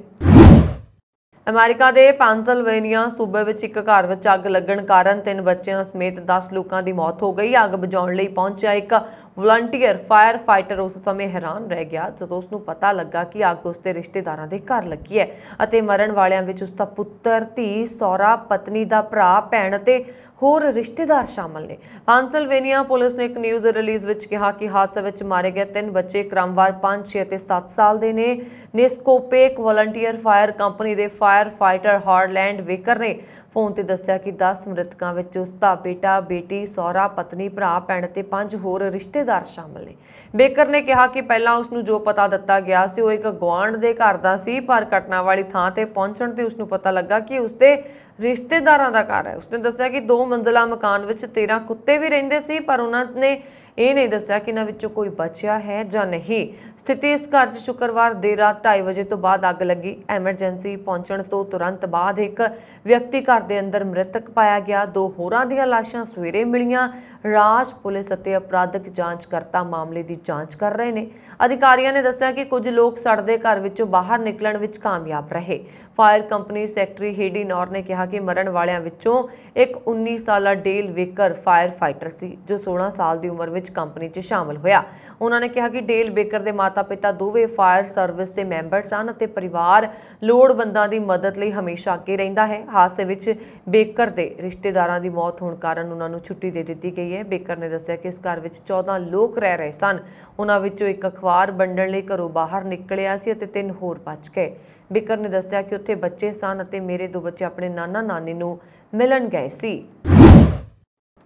ਅਮਰੀਕਾ ਦੇ ਪੈਂਸਲਵੇਨੀਆ ਸੂਬੇ ਵਿੱਚ ਇੱਕ ਘਰ ਵਿੱਚ ਅੱਗ ਲੱਗਣ ਕਾਰਨ ਤਿੰਨ ਬੱਚਿਆਂ ਸਮੇਤ 10 ਲੋਕਾਂ ਦੀ ਮੌਤ ਹੋ ਗਈ। ਅੱਗ ਬੁਝਾਉਣ ਲਈ ਪਹੁੰਚਿਆ ਇੱਕ ਵਲੰਟੀਅਰ ਫਾਇਰ ਫਾਈਟਰ ਉਸ ਸਮੇਂ ਹੈਰਾਨ ਰਹਿ ਗਿਆ ਜਦੋਂ ਉਸ ਨੂੰ ਪਤਾ ਲੱਗਾ ਕਿ ਅੱਗ ਉਸ ਦੇ ਰਿਸ਼ਤੇਦਾਰਾਂ ਦੇ ਘਰ ਲੱਗੀ ਹੈ ਅਤੇ ਮਰਨ ਵਾਲਿਆਂ ਵਿੱਚ ਉਸ ਦਾ ਪੁੱਤਰ, ਧੀ, ਸਹੁਰਾ, ਪਤਨੀ ਦਾ ਭਰਾ, ਭੈਣ ਅਤੇ ਹੋਰ ਰਿਸ਼ਤੇਦਾਰ ਸ਼ਾਮਲ ਨੇ। ਪੈਂਸਲਵੇਨੀਆ ਪੁਲਿਸ ਨੇ ਇੱਕ ਨਿਊਜ਼ ਰਿਲੀਜ਼ ਵਿੱਚ ਕਿਹਾ ਕਿ ਹਾਦਸੇ ਵਿੱਚ ਮਾਰੇ ਗਏ ਤਿੰਨ ਬੱਚੇ ਕ੍ਰਮਵਾਰ 5, 6 ਅਤੇ 7 ਸਾਲ ਦੇ ਨੇ। ਨਿਸਕੋਪੇਕ ਵਲੰਟੀਅਰ ਫਾਇਰ ਕੰਪਨੀ ਦੇ ਫਾਇਰ ਫਾਈਟਰ ਹਾਰਲੈਂਡ ਵੇਕਰ ਨੇ ਫੋਨ ਤੇ ਦੱਸਿਆ ਕਿ 10 ਮ੍ਰਿਤਕਾਂ ਵਿੱਚ ਉਸ ਦਾ ਬੇਟਾ ਬੇਟੀ ਸਹੁਰਾ ਪਤਨੀ ਭਰਾ ਭੈਣ ਤੇ ਪੰਜ ਹੋਰ ਰਿਸ਼ਤੇਦਾਰ ਸ਼ਾਮਲ ਨੇ। ਬੇਕਰ ਨੇ ਕਿਹਾ ਕਿ ਪਹਿਲਾਂ ਉਸ ਨੂੰ ਜੋ ਪਤਾ ਦਿੱਤਾ ਗਿਆ ਸੀ ਉਹ ਇੱਕ ਗੁਆਂਢ ਦੇ ਘਰ ਦਾ ਸੀ ਪਰ ਘਟਨਾ ਵਾਲੀ ਥਾਂ ਤੇ ਪਹੁੰਚਣ ਤੇ ਉਸ ਨੂੰ ਪਤਾ ਲੱਗਾ ਕਿ ਉਸ ਦੇ ਰਿਸ਼ਤੇਦਾਰਾਂ ਦਾ ਘਰ ਹੈ। ਉਸਨੇ ਦੱਸਿਆ ਕਿ ਦੋ ਮੰਜ਼ਲਾ ਮਕਾਨ ਵਿੱਚ 13 ਕੁੱਤੇ ਵੀ ਰਹਿੰਦੇ ਸੀ, ਪਰ ਉਹਨਾਂ ਨੇ ਇਹ ਨਹੀਂ ਦੱਸਿਆ ਕਿ ਇਹਨਾਂ ਵਿੱਚੋਂ ਕੋਈ ਬਚਿਆ ਹੈ ਜਾਂ ਨਹੀਂ। ਸਥਿਤੀ ਇਸ ਘਰ 'ਚ ਸ਼ੁੱਕਰਵਾਰ ਦੇਰ ਰਾਤ 2:30 ਵਜੇ ਤੋਂ ਬਾਅਦ ਅੱਗ ਲੱਗੀ। ਐਮਰਜੈਂਸੀ ਪਹੁੰਚਣ ਤੋਂ ਤੁਰੰਤ ਬਾਅਦ ਇੱਕ ਵਿਅਕਤੀ ਘਰ ਦੇ ਅੰਦਰ ਮ੍ਰਿਤਕ ਪਾਇਆ ਗਿਆ। ਦੋ ਹੋਰਾਂ ਦੀਆਂ ਲਾਸ਼ਾਂ ਸਵੇਰੇ ਮਿਲੀਆਂ। ਰਾਜ, ਪੁਲਿਸ ਅਤੇ ਅਪਰਾਧਕ ਜਾਂਚਕਰਤਾ ਮਾਮਲੇ ਦੀ ਜਾਂਚ ਕਰ ਰਹੇ ਨੇ। ਅਧਿਕਾਰੀਆਂ ਨੇ ਦੱਸਿਆ ਕਿ ਕੁਝ ਲੋਕ ਸੜਦੇ ਘਰ ਵਿੱਚੋਂ ਬਾਹਰ ਨਿਕਲਣ ਵਿੱਚ ਕਾਮਯਾਬ ਰਹੇ। Fire company secretary Heidi Nor ਨੇ ਕਿਹਾ ਕਿ ਮਰਨ ਵਾਲਿਆਂ ਵਿੱਚੋਂ ਇੱਕ 19 ਸਾਲਾ ਡੇਲ ਬੇਕਰ ਫਾਇਰ ਫਾਈਟਰ ਸੀ, ਜੋ 16 ਸਾਲ ਦੀ ਉਮਰ ਵਿੱਚ ਕੰਪਨੀ 'ਚ ਸ਼ਾਮਲ ਹੋਇਆ। ਉਹਨਾਂ ਨੇ ਕਿਹਾ ਕਿ ਡੇਲ ਬੇਕਰ ਦੇ ਮਾਤਾ-ਪਿਤਾ ਦੋਵੇਂ ਫਾਇਰ ਸਰਵਿਸ ਦੇ ਮੈਂਬਰ ਸਨ ਅਤੇ ਪਰਿਵਾਰ ਲੋੜਵੰਦਾਂ ਦੀ ਮਦਦ ਲਈ ਹਮੇਸ਼ਾ ਅੱਗੇ ਰਹਿੰਦਾ ਹੈ। ਹਾਦਸੇ ਵਿੱਚ ਬੇਕਰ ਦੇ ਰਿਸ਼ਤੇਦਾਰਾਂ ਦੀ ਮੌਤ ਹੋਣ ਕਾਰਨ ਉਹਨਾਂ ਨੂੰ ਛੁੱਟੀ ਦੇ ਦਿੱਤੀ ਗਈ ਹੈ। ਬੇਕਰ ਨੇ ਦੱਸਿਆ ਕਿ ਇਸ ਘਰ ਵਿੱਚ 14 ਲੋਕ ਰਹਿ ਰਹੇ ਸਨ। ਉਹਨਾਂ ਵਿੱਚੋਂ ਇੱਕ ਅਖਬਾਰ ਵੰਡਣ ਲਈ ਘਰੋਂ ਬਾਹਰ ਨਿਕਲਿਆ ਸੀ ਅਤੇ ਤਿੰਨ ਹੋਰ ਬਚ ਗਏ। ਬੇਕਰ ਨੇ ਦੱਸਿਆ ਕਿ ਉੱਥੇ ਬੱਚੇ ਸਨ ਅਤੇ ਮੇਰੇ ਦੋ ਬੱਚੇ ਆਪਣੇ ਨਾਨਾ ਨਾਨੀ ਨੂੰ ਮਿਲਣ ਗਏ ਸੀ।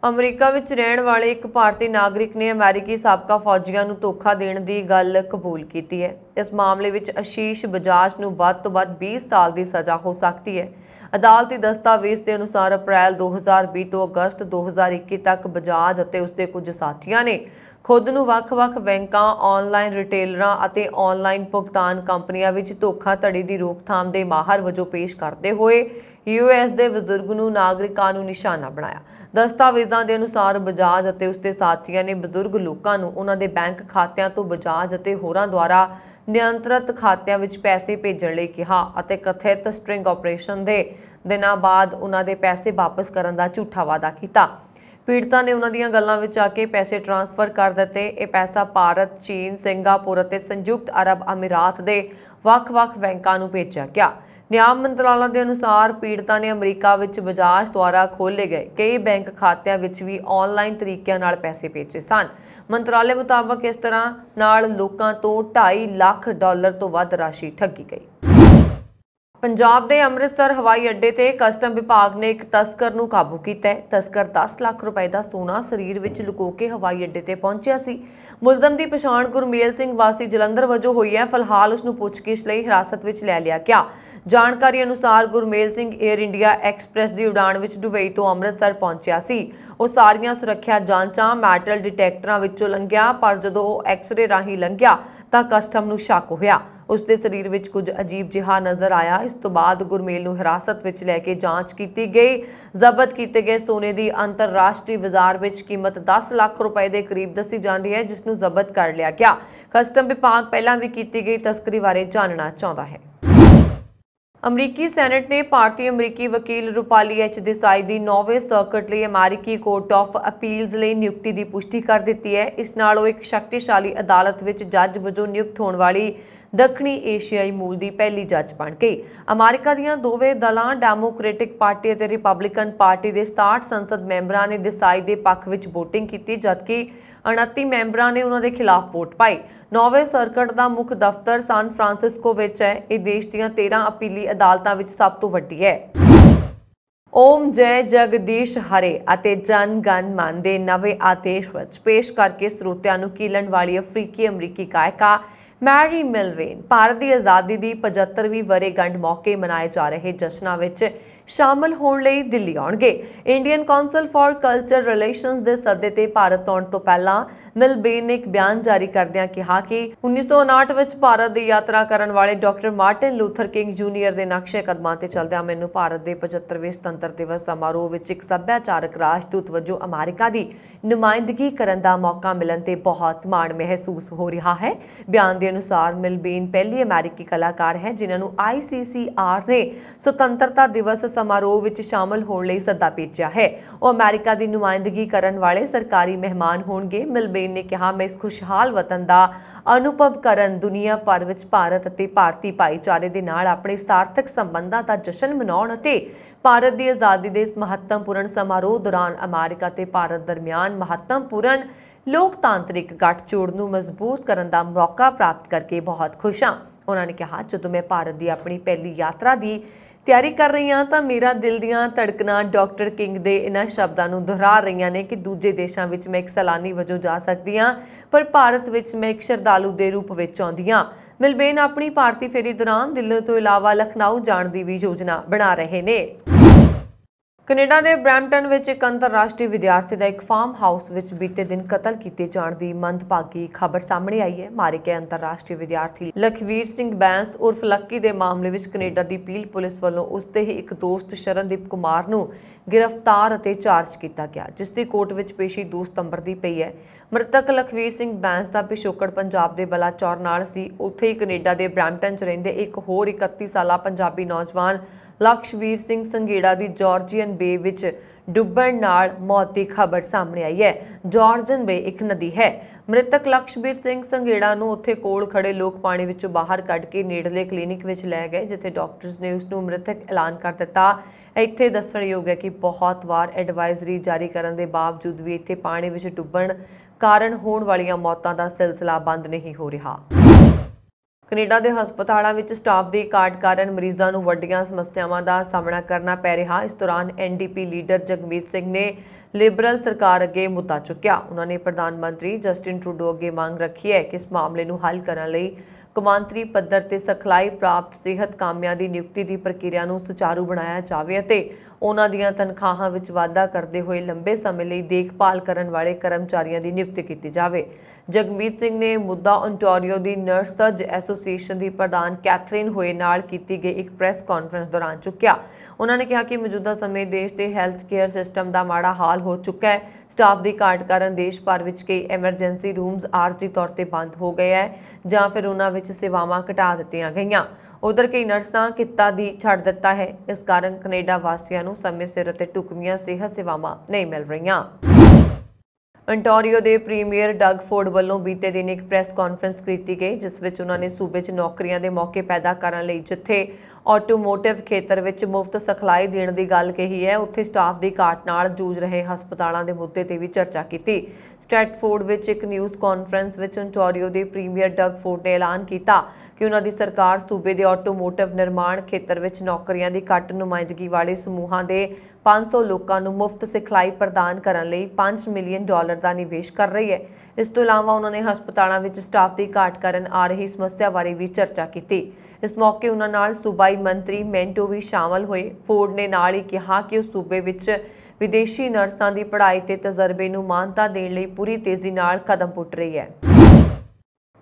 ਅਮਰੀਕਾ ਵਿੱਚ ਰਹਿਣ ਵਾਲੇ ਇੱਕ ਭਾਰਤੀ ਨਾਗਰਿਕ ਨੇ ਅਮਰੀਕੀ ਸਾਬਕਾ ਫੌਜੀਆਂ ਨੂੰ ਧੋਖਾ ਦੇਣ ਦੀ ਗੱਲ ਕਬੂਲ ਕੀਤੀ ਹੈ। ਇਸ ਮਾਮਲੇ ਵਿੱਚ ਅਸ਼ੀਸ਼ ਬਜਾਜ ਨੂੰ ਵੱਧ ਤੋਂ ਵੱਧ 20 ਸਾਲ ਦੀ ਸਜ਼ਾ ਹੋ ਸਕਦੀ ਹੈ। ਅਦਾਲਤੀ ਦਸਤਾਵੇਜ਼ ਦੇ ਅਨੁਸਾਰ ਅਪ੍ਰੈਲ 2020 ਤੋਂ ਅਗਸਤ 2021 ਤੱਕ ਬਜਾਜ ਅਤੇ ਉਸਦੇ ਕੁਝ ਸਾਥੀਆਂ ਨੇ ਖੁਦ ਨੂੰ ਵੱਖ-ਵੱਖ ਬੈਂਕਾਂ, ਆਨਲਾਈਨ ਰਿਟੇਲਰਾਂ ਅਤੇ ਆਨਲਾਈਨ ਭੁਗਤਾਨ ਕੰਪਨੀਆਂ ਵਿੱਚ ਧੋਖਾਧੜੀ ਦੀ ਰੋਕਥਾਮ ਦੇ ਮਾਹਰ ਵਜੋਂ ਪੇਸ਼ ਕਰਦੇ ਹੋਏ ਯੂਐਸ ਦੇ ਬਜ਼ੁਰਗ ਨੂੰ ਨਾਗਰਿਕਾਂ ਨੂੰ ਨਿਸ਼ਾਨਾ ਬਣਾਇਆ। ਦਸਤਾਵੇਜ਼ਾਂ ਦੇ ਅਨੁਸਾਰ ਬਜਾਜ ਅਤੇ ਉਸਦੇ ਸਾਥੀਆਂ ਨੇ ਬਜ਼ੁਰਗ ਲੋਕਾਂ ਨੂੰ ਉਹਨਾਂ ਦੇ ਬੈਂਕ ਖਾਤਿਆਂ ਤੋਂ ਬਜਾਜ ਅਤੇ ਹੋਰਾਂ ਦੁਆਰਾ ਨਿਯੰਤਰਿਤ ਖਾਤਿਆਂ ਵਿੱਚ ਪੈਸੇ ਭੇਜਣ ਲਈ ਕਿਹਾ ਅਤੇ ਕਥਿਤ ਸਟ੍ਰਿੰਗ ਆਪਰੇਸ਼ਨ ਦੇ ਦਿਨਾਂ ਬਾਅਦ ਉਹਨਾਂ ਦੇ ਪੈਸੇ ਵਾਪਸ ਕਰਨ ਦਾ ਝੂਠਾ ਵਾਅਦਾ ਕੀਤਾ। ਪੀੜਤਾਂ ਨੇ ਉਹਨਾਂ ਦੀਆਂ ਗੱਲਾਂ ਵਿੱਚ ਆ ਕੇ ਪੈਸੇ ਟ੍ਰਾਂਸਫਰ ਕਰ ਦਿੱਤੇ। ਇਹ ਪੈਸਾ ਭਾਰਤ, ਚੀਨ, ਸਿੰਗਾਪੁਰ ਅਤੇ ਸੰਯੁਕਤ ਅਰਬ ਅਮੀਰਾਤ ਦੇ ਵੱਖ-ਵੱਖ ਬੈਂਕਾਂ ਨੂੰ ਭੇਜਿਆ ਗਿਆ। ਨਿਆਂ ਮੰਤਰਾਲਾ ਦੇ ਅਨੁਸਾਰ ਪੀੜਤਾਂ ਨੇ ਅਮਰੀਕਾ ਵਿੱਚ ਬਜਾਜ ਦੁਆਰਾ ਖੋਲ੍ਹੇ ਗਏ। ਕਈ ਬੈਂਕ ਖਾਤਿਆਂ ਵਿੱਚ ਵੀ ਆਨਲਾਈਨ ਤਰੀਕਿਆਂ ਨਾਲ ਪੈਸੇ ਭੇਜੇ ਸਨ। ਮੰਤਰਾਲੇ ਮੁਤਾਬਕ ਇਸ ਤਰ੍ਹਾਂ ਨਾਲ ਲੋਕਾਂ ਤੋਂ 2.5 ਲੱਖ ਡਾਲਰ ਤੋਂ ਵੱਧ ਰਾਸ਼ੀ ਠੱਗੀ ਗਈ। ਪੰਜਾਬ ਦੇ ਅੰਮ੍ਰਿਤਸਰ ਹਵਾਈ ਅੱਡੇ ਤੇ ਕਸਟਮ ਵਿਭਾਗ ਨੇ ਇੱਕ ਤਸਕਰ ਨੂੰ ਕਾਬੂ ਕੀਤਾ ਹੈ। ਤਸਕਰ 10 ਲੱਖ ਰੁਪਏ ਦਾ ਸੋਨਾ ਸਰੀਰ ਵਿੱਚ ਲੁਕੋ ਕੇ ਹਵਾਈ ਅੱਡੇ ਤੇ ਪਹੁੰਚਿਆ ਸੀ। ਮੁਲਜ਼ਮ ਦੀ ਪਛਾਣ ਗੁਰਮੇਲ ਸਿੰਘ ਵਾਸੀ ਜਲੰਧਰ ਵਜੋਂ ਹੋਈ ਹੈ। ਫਿਲਹਾਲ ਉਸ ਨੂੰ ਪੁੱਛਗਿੱਛ ਲਈ ਹਿਰਾਸਤ ਵਿੱਚ ਲੈ ਲਿਆ ਗਿਆ। ਜਾਣਕਾਰੀ ਅਨੁਸਾਰ Gurmel Singh air India express ਦੀ ਉਡਾਣ ਵਿੱਚ ਦੁਬਈ ਤੋਂ ਅੰਮ੍ਰਿਤਸਰ ਪਹੁੰਚਿਆ ਸੀ। ਉਹ ਸਾਰੀਆਂ ਸੁਰੱਖਿਆ ਜਾਂਚਾਂ, ਮੈਟਲ ਡਿਟੈਕਟਰਾਂ ਵਿੱਚੋਂ ਲੰਘਿਆ, ਪਰ ਜਦੋਂ ਉਹ ਐਕਸ-ਰੇ ਰਾਹੀਂ ਲੰਘਿਆ ਤਾਂ ਕਸਟਮ ਨੂੰ ਸ਼ੱਕ ਹੋਇਆ। ਉਸ ਦੇ ਸਰੀਰ ਵਿੱਚ ਕੁਝ ਅਜੀਬ ਜਿਹਾ ਨਜ਼ਰ ਆਇਆ। ਇਸ ਤੋਂ ਬਾਅਦ ਗੁਰਮੇਲ ਨੂੰ ਹਿਰਾਸਤ ਵਿੱਚ ਲੈ ਕੇ ਜਾਂਚ ਕੀਤੀ ਗਈ। ਜ਼ਬਤ ਕੀਤੇ ਗਏ ਸੋਨੇ ਦੀ ਅੰਤਰਰਾਸ਼ਟਰੀ ਬਾਜ਼ਾਰ ਵਿੱਚ ਕੀਮਤ 10 ਲੱਖ ਰੁਪਏ ਦੇ ਕਰੀਬ ਦੱਸੀ ਜਾਂਦੀ ਹੈ, ਜਿਸ ਨੂੰ ਜ਼ਬਤ ਕਰ ਲਿਆ ਗਿਆ। ਕਸਟਮ ਵਿਭਾਗ ਪਹਿਲਾਂ ਵੀ ਕੀਤੀ ਗਈ ਤਸਕਰੀ ਬਾਰੇ ਜਾਣਨਾ ਚਾਹੁੰਦਾ ਹੈ। ਅਮਰੀਕੀ ਸੈਨੇਟ ਨੇ ਭਾਰਤੀ ਅਮਰੀਕੀ ਵਕੀਲ ਰੂਪਾਲੀ ਐਚ ਦੇਸਾਈ ਦੀ ਨੌਵੇਂ ਸਰਕਟ ਲਈ ਅਮਰੀਕੀ ਕੋਰਟ ਆਫ ਅਪੀਲਜ਼ ਲਈ ਨਿਯੁਕਤੀ ਦੀ ਪੁਸ਼ਟੀ ਕਰ ਦਿੱਤੀ ਹੈ। ਇਸ ਨਾਲ ਉਹ ਇੱਕ ਸ਼ਕਤੀਸ਼ਾਲੀ ਅਦਾਲਤ ਵਿੱਚ ਜੱਜ ਵਜੋਂ ਨਿਯੁਕਤ ਹੋਣ ਵਾਲੀ ਦੱਖਣੀ ਏਸ਼ੀਆਈ ਮੂਲ ਦੀ ਪਹਿਲੀ ਜੱਜ ਬਣ ਗਈ। ਅਮਰੀਕਾ ਦੀਆਂ ਦੋਵੇਂ ਦਲਾਂ ਡੈਮੋਕ੍ਰੈਟਿਕ ਪਾਰਟੀ ਅਤੇ ਰਿਪਬਲਿਕਨ ਪਾਰਟੀ ਦੇ 67 ਸੰਸਦ ਮੈਂਬਰਾਂ ਨੇ ਦੇਸਾਈ ਦੇ ਪੱਖ ਵਿੱਚ VOTING ਕੀਤੀ, ਜਦਕਿ 29 ਮੈਂਬਰਾਂ ਨੇ ਉਹਨਾਂ ਦੇ ਖਿਲਾਫ ਵੋਟ ਪਾਈ। ਨੌਵੇਂ ਸਰਕਟ ਦਾ ਮੁੱਖ ਦਫ਼ਤਰ ਸਾਨ ਫਰਾਂਸਿਸਕੋ ਵਿੱਚ ਹੈ। ਇਹ ਦੇਸ਼ ਦੀਆਂ 13 ਅਪੀਲੀ ਅਦਾਲਤਾਂ ਵਿੱਚ ਸਭ ਤੋਂ ਵੱਡੀ ਹੈ। ਓਮ ਜੈ ਜਗਦੀਸ਼ ਹਰੇ ਅਤੇ ਜਨ ਗਨ ਮਨ ਦੇ ਨਵੇਂ ਆਦੇਸ਼ ਵਿੱਚ ਪੇਸ਼ ਕਰਕੇ ਸਰੋਤਿਆਂ ਨੂੰ ਕੀਲਣ ਵਾਲੀ ਅਫਰੀਕੀ ਅਮਰੀਕੀ ਗਾਇਕਾ ਮੈਰੀ ਮਿਲਵੇਨ ਭਾਰਤ ਦੀ ਆਜ਼ਾਦੀ ਦੀ 75ਵੀਂ ਵਰ੍ਹੇਗੰਢ ਮੌਕੇ ਮਨਾਏ ਜਾ ਰਹੇ ਜਸ਼ਨਾਂ ਵਿੱਚ ਸ਼ਾਮਲ ਹੋਣ ਲਈ ਦਿੱਲੀ ਆਉਣਗੇ। Indian council for culture relations ਦੇ ਸੱਦੇ ਤੇ ਭਾਰਤ ਆਉਣ ਤੋਂ ਪਹਿਲਾਂ ਮਿਲਬੇਨ ਨੇ ਇੱਕ ਬਿਆਨ ਜਾਰੀ ਕਰਦਿਆਂ ਕਿਹਾ ਕਿ 1959 ਵਿੱਚ ਭਾਰਤ ਦੀ ਯਾਤਰਾ ਕਰਨ ਵਾਲੇ doctor Martin Luther King junior ਦੇ ਨਕਸ਼ੇ ਕਦਮਾਂ ਤੇ ਚੱਲਦਿਆਂ ਮੈਨੂੰ ਭਾਰਤ ਦੇ 75ਵੇਂ ਸੁਤੰਤਰ ਦਿਵਸ ਸਮਾਰੋਹ ਵਿੱਚ ਇੱਕ ਸੱਭਿਆਚਾਰਕ ਰਾਜਦੂਤ ਵਜੋਂ ਅਮਰੀਕਾ ਦੀ ਨੁਮਾਇੰਦਗੀ ਕਰਨ ਦਾ ਮੌਕਾ ਮਿਲਣ ਤੇ ਬਹੁਤ ਮਾਣ ਮਹਿਸੂਸ ਹੋ ਰਿਹਾ ਹੈ। ਬਿਆਨ ਦੇ ਅਨੁਸਾਰ ਮਿਲਬੇਨ ਪਹਿਲੀ ਅਮਰੀਕੀ ਕਲਾਕਾਰ ਹੈ, ਜਿਨ੍ਹਾਂ ਨੂੰ ICCR ਨੇ ਸੁਤੰਤਰਤਾ ਦਿਵਸ ਸਮਾਰੋਹ ਵਿੱਚ ਸ਼ਾਮਲ ਹੋਣ ਲਈ ਸੱਦਾ ਭੇਜਿਆ ਹੈ। ਉਹ ਅਮਰੀਕਾ ਦੀ ਨੁਮਾਇੰਦਗੀ ਕਰਨ ਵਾਲੇ ਸਰਕਾਰੀ ਮਹਿਮਾਨ ਹੋਣਗੇ। ਮਿਲਬੇਨ ਨੇ ਕਿਹਾ, ਮੈਂ ਇਸ ਖੁਸ਼ਹਾਲ ਵਤਨ ਦਾ ਅਨੁਭਵ ਕਰਨ ਦੁਨੀਆ ਭਰ ਵਿੱਚ ਭਾਰਤ ਅਤੇ ਭਾਰਤੀ ਭਾਈਚਾਰੇ ਦੇ ਨਾਲ ਆਪਣੇ ਸਾਰਥਕ ਸੰਬੰਧਾਂ ਦਾ ਜਸ਼ਨ ਮਨਾਉਣ ਅਤੇ ਭਾਰਤ ਦੀ ਆਜ਼ਾਦੀ ਦੇ ਇਸ ਮਹੱਤਵਪੂਰਨ ਸਮਾਰੋਹ ਦੌਰਾਨ ਅਮਰੀਕਾ ਤੇ ਭਾਰਤ ਦਰਮਿਆਨ ਮਹੱਤਵਪੂਰਨ ਲੋਕਤਾਂਤਰਿਕ ਗੱਠਜੋੜ ਨੂੰ ਮਜ਼ਬੂਤ ਕਰਨ ਦਾ ਮੌਕਾ ਪ੍ਰਾਪਤ ਕਰਕੇ ਬਹੁਤ ਖੁਸ਼ ਹਾਂ। ਉਹਨਾਂ ਨੇ ਕਿਹਾ, ਜਦੋਂ ਮੈਂ ਭਾਰਤ ਦੀ ਆਪਣੀ ਪਹਿਲੀ ਯਾਤਰਾ ਦੀ ਤਿਆਰੀ ਕਰ ਰਹੀ ਹਾਂ ਤਾਂ ਮੇਰਾ ਦਿਲ ਦੀਆਂ ਧੜਕਣਾਂ ਡਾਕਟਰ ਕਿੰਗ ਦੇ ਇਹਨਾਂ ਸ਼ਬਦਾਂ ਨੂੰ ਦੁਹਰਾ ਰਹੀਆਂ ਨੇ ਕਿ ਦੂਜੇ ਦੇਸ਼ਾਂ ਵਿੱਚ ਮੈਂ ਇੱਕ ਸੈਲਾਨੀ ਵਜੋਂ ਜਾ ਸਕਦੀ ਹਾਂ, ਪਰ ਭਾਰਤ ਵਿੱਚ ਮੈਂ ਇੱਕ ਸ਼ਰਧਾਲੂ ਦੇ ਰੂਪ ਵਿੱਚ ਆਉਂਦੀ ਹਾਂ। ਮਿਲਬੇਨ ਆਪਣੀ ਭਾਰਤੀ ਫੇਰੀ ਦੌਰਾਨ ਦਿੱਲੀ ਤੋਂ ਇਲਾਵਾ ਲਖਨਊ ਜਾਣ ਦੀ ਵੀ ਯੋਜਨਾ ਬਣਾ ਰਹੇ ਨੇ। ਕੈਨੇਡਾ ਦੇ ਬ੍ਰੈਂਪਟਨ ਵਿੱਚ ਇੱਕ ਅੰਤਰਰਾਸ਼ਟਰੀ ਵਿਦਿਆਰਥੀ ਦਾ ਇੱਕ ਫਾਰਮ ਹਾਊਸ ਵਿੱਚ ਬੀਤੇ ਦਿਨ ਕਤਲ ਕੀਤੇ ਜਾਣ ਦੀ ਮੰਦਭਾਗੀ ਖਬਰ ਸਾਹਮਣੇ ਆਈ ਹੈ। ਮਾਰੇ ਗਏ ਅੰਤਰਰਾਸ਼ਟਰੀ ਵਿਦਿਆਰਥੀ ਲਖਵੀਰ ਸਿੰਘ ਬੈਂਸ ਉਰਫ ਲੱਕੀ ਦੇ ਮਾਮਲੇ ਵਿੱਚ ਕੈਨੇਡਾ ਦੀ ਪੀਲ ਪੁਲਿਸ ਵੱਲੋਂ ਉਸ ਦੇ ਹੀ ਇੱਕ ਦੋਸਤ ਸ਼ਰਨਦੀਪ ਕੁਮਾਰ ਨੂੰ ਗ੍ਰਿਫਤਾਰ ਅਤੇ ਚਾਰਜ ਕੀਤਾ ਗਿਆ, ਜਿਸ ਦੀ ਕੋਰਟ ਵਿੱਚ ਪੇਸ਼ੀ 2 ਸਤੰਬਰ ਦੀ ਪਈ ਹੈ। ਮ੍ਰਿਤਕ ਲਖਵੀਰ ਸਿੰਘ ਬੈਂਸ ਦਾ ਪਿਛੋਕੜ ਪੰਜਾਬ ਦੇ ਬਲਾਚੌਰ ਨਾਲ ਸੀ। ਉੱਥੇ ਹੀ ਕੈਨੇਡਾ ਦੇ ਬ੍ਰੈਂਪਟਨ 'ਚ ਰਹਿੰਦੇ ਇੱਕ ਹੋਰ 31 ਸਾਲਾ ਪੰਜਾਬੀ ਨੌਜਵਾਨ ਲਕਸ਼ਵੀਰ ਸਿੰਘ ਸੰਗੇੜਾ ਦੀ ਜਾਰਜੀਅਨ ਬੇ ਵਿੱਚ ਡੁੱਬਣ ਨਾਲ ਮੌਤ ਦੀ ਖਬਰ ਸਾਹਮਣੇ ਆਈ ਹੈ। ਜਾਰਜਨ ਬੇ ਇੱਕ ਨਦੀ ਹੈ। ਮ੍ਰਿਤਕ ਲਕਸ਼ਵੀਰ ਸਿੰਘ ਸੰਗੇੜਾ ਨੂੰ ਉੱਥੇ ਕੋਲ ਖੜੇ ਲੋਕ ਪਾਣੀ ਵਿੱਚੋਂ ਬਾਹਰ ਕੱਢ ਕੇ ਨੇੜਲੇ ਕਲੀਨਿਕ ਵਿੱਚ ਲੈ ਗਏ, ਜਿੱਥੇ ਡਾਕਟਰਸ ਨੇ ਉਸ ਨੂੰ ਮ੍ਰਿਤਕ ਐਲਾਨ ਕਰ ਦਿੱਤਾ। ਇੱਥੇ ਦੱਸਣਯੋਗ ਹੈ ਕਿ ਬਹੁਤ ਵਾਰ ਐਡਵਾਈਜ਼ਰੀ ਜਾਰੀ ਕਰਨ ਦੇ ਬਾਵਜੂਦ ਵੀ ਇੱਥੇ ਪਾਣੀ ਵਿੱਚ ਡੁੱਬਣ ਕਾਰਨ ਹੋਣ ਵਾਲੀਆਂ ਮੌਤਾਂ ਦਾ ਸਿਲਸਿਲਾ ਬੰਦ ਨਹੀਂ ਹੋ ਰਿਹਾ। ਕੈਨੇਡਾ ਦੇ ਹਸਪਤਾਲਾਂ ਵਿੱਚ ਸਟਾਫ ਦੀ ਘਾਟ ਕਾਰਨ ਮਰੀਜ਼ਾਂ ਨੂੰ ਵੱਡੀਆਂ ਸਮੱਸਿਆਵਾਂ ਦਾ ਸਾਹਮਣਾ ਕਰਨਾ ਪੈ ਰਿਹਾ। ਇਸ ਦੌਰਾਨ ਐਨਡੀਪੀ ਲੀਡਰ ਜਗਮੀਤ ਸਿੰਘ ਨੇ ਲਿਬਰਲ ਸਰਕਾਰ ਅੱਗੇ ਮੁੱਦਾ ਚੁੱਕਿਆ। ਉਹਨਾਂ ਨੇ ਪ੍ਰਧਾਨ ਮੰਤਰੀ ਜਸਟਿਨ ਟਰੂਡੋ ਅੱਗੇ ਮੰਗ ਰੱਖੀ ਹੈ ਕਿ ਇਸ ਮਾਮਲੇ ਨੂੰ ਹੱਲ ਕਰਨ ਲਈ ਕੌਮਾਂਤਰੀ ਪੱਧਰ ਤੇ ਸਿਖਲਾਈ ਪ੍ਰਾਪਤ ਸਿਹਤ ਕਾਮਿਆਂ ਦੀ ਨਿਯੁਕਤੀ ਦੀ ਪ੍ਰਕਿਰਿਆ ਨੂੰ ਸੁਚਾਰੂ ਬਣਾਇਆ ਜਾਵੇ ਅਤੇ ਉਹਨਾਂ ਦੀਆਂ ਤਨਖਾਹਾਂ ਵਿੱਚ ਵਾਧਾ ਕਰਦੇ ਹੋਏ ਲੰਬੇ ਸਮੇਂ ਲਈ ਦੇਖਭਾਲ ਕਰਨ ਵਾਲੇ ਕਰਮਚਾਰੀਆਂ ਦੀ ਨਿਯੁਕਤੀ ਕੀਤੀ ਜਾਵੇ। ਜਗਮੀਤ ਸਿੰਘ ਨੇ ਮੁੱਦਾ ਓਨਟਾਰੀਓ ਦੀ ਨਰਸਜ ਐਸੋਸੀਏਸ਼ਨ ਦੀ ਪ੍ਰਧਾਨ ਕੈਥਰੀਨ ਹੋਏ ਨਾਲ ਕੀਤੀ ਗਈ ਇੱਕ ਪ੍ਰੈਸ ਕਾਨਫਰੰਸ ਦੌਰਾਨ ਚੁੱਕਿਆ। ਉਹਨਾਂ ਨੇ ਕਿਹਾ ਕਿ ਮੌਜੂਦਾ ਸਮੇਂ ਦੇਸ਼ ਦੇ ਹੈਲਥ ਕੇਅਰ ਸਿਸਟਮ ਦਾ ਮਾੜਾ ਹਾਲ ਹੋ ਚੁੱਕਾ ਹੈ। ਸਟਾਫ ਦੀ ਘਾਟ ਕਾਰਨ ਦੇਸ਼ ਭਰ ਵਿੱਚ ਕਈ ਐਮਰਜੈਂਸੀ ਰੂਮਸ ਆਰਜ਼ੀ ਤੌਰ ਤੇ ਬੰਦ ਹੋ ਗਏ ਹੈ ਜਾਂ ਫਿਰ ਉਹਨਾਂ ਵਿੱਚ ਸੇਵਾਵਾਂ ਘਟਾ ਦਿੱਤੀਆਂ ਗਈਆਂ। ਉਧਰ ਕਈ ਨਰਸਾਂ ਕਿੱਤਾ ਦੀ ਛੱਡ ਦਿੱਤਾ ਹੈ। ਇਸ ਕਾਰਨ ਕੈਨੇਡਾ ਵਾਸੀਆਂ ਨੂੰ ਸਮੇਂ ਸਿਰ ਅਤੇ ਢੁਕਵੀਆਂ ਸਿਹਤ ਸੇਵਾਵਾਂ ਨਹੀਂ ਮਿਲ ਰਹੀਆਂ। ਅੰਟਾਰੀਓ ਦੇ ਪ੍ਰੀਮੀਅਰ ਡਗ ਫੋਰਡ ਵੱਲੋਂ ਬੀਤੇ ਦਿਨ ਇੱਕ ਪ੍ਰੈਸ ਕਾਨਫਰੰਸ ਕੀਤੀ ਗਈ, ਜਿਸ ਵਿੱਚ ਉਹਨਾਂ ਨੇ ਸੂਬੇ 'ਚ ਨੌਕਰੀਆਂ ਦੇ ਮੌਕੇ ਪੈਦਾ ਕਰਨ ਲਈ ਜਿੱਥੇ ਆਟੋਮੋਟਿਵ ਖੇਤਰ ਵਿੱਚ ਮੁਫਤ ਸਿਖਲਾਈ ਦੇਣ ਦੀ ਗੱਲ ਕਹੀ ਹੈ, ਉੱਥੇ ਸਟਾਫ ਦੀ ਘਾਟ ਨਾਲ ਜੂਝ ਰਹੇ ਹਸਪਤਾਲਾਂ ਦੇ ਮੁੱਦੇ ਤੇ ਵੀ ਚਰਚਾ ਕੀਤੀ। ਸਟ੍ਰੈਟਫੋਰਡ ਵਿੱਚ ਇੱਕ ਨਿਊਜ਼ ਕਾਨਫਰੰਸ ਵਿੱਚ ਅੰਟੋਰੀਓ ਦੇ ਪ੍ਰੀਮੀਅਰ ਡਗ ਫੋਰਡ ਨੇ ਐਲਾਨ ਕੀਤਾ ਕਿ ਉਹਨਾਂ ਦੀ ਸਰਕਾਰ ਸੂਬੇ ਦੇ ਆਟੋਮੋਟਿਵ ਨਿਰਮਾਣ ਖੇਤਰ ਵਿੱਚ ਨੌਕਰੀਆਂ ਦੀ ਘੱਟ ਨੁਮਾਇੰਦਗੀ ਵਾਲੇ ਸਮੂਹਾਂ ਦੇ 500 ਲੋਕਾਂ ਨੂੰ ਮੁਫਤ ਸਿਖਲਾਈ ਪ੍ਰਦਾਨ ਕਰਨ ਲਈ 5 ਮਿਲੀਅਨ ਡਾਲਰ ਦਾ ਨਿਵੇਸ਼ ਕਰ ਰਹੀ ਹੈ। ਇਸ ਤੋਂ ਇਲਾਵਾ ਉਹਨਾਂ ਨੇ ਹਸਪਤਾਲਾਂ ਵਿੱਚ ਸਟਾਫ ਦੀ ਘਾਟ ਕਰਨ ਆ ਰਹੀ ਸਮੱਸਿਆ ਬਾਰੇ ਵੀ ਚਰਚਾ ਕੀਤੀ। ਇਸ ਮੌਕੇ ਉਹਨਾਂ ਨਾਲ ਸੂਬਾਈ ਮੰਤਰੀ ਮੈਂਟੋ ਵੀ ਸ਼ਾਮਲ ਹੋਏ। ਫੋਰਡ ਨੇ ਨਾਲ ਹੀ ਕਿਹਾ ਕਿ ਉਹ ਸੂਬੇ ਵਿੱਚ ਵਿਦੇਸ਼ੀ ਨਰਸਾਂ ਦੀ ਪੜ੍ਹਾਈ ਤੇ ਤਜਰਬੇ ਨੂੰ ਮਾਨਤਾ ਦੇਣ ਲਈ ਪੂਰੀ ਤੇਜ਼ੀ ਨਾਲ ਕਦਮ ਪੁੱਟ ਰਹੀ ਹੈ।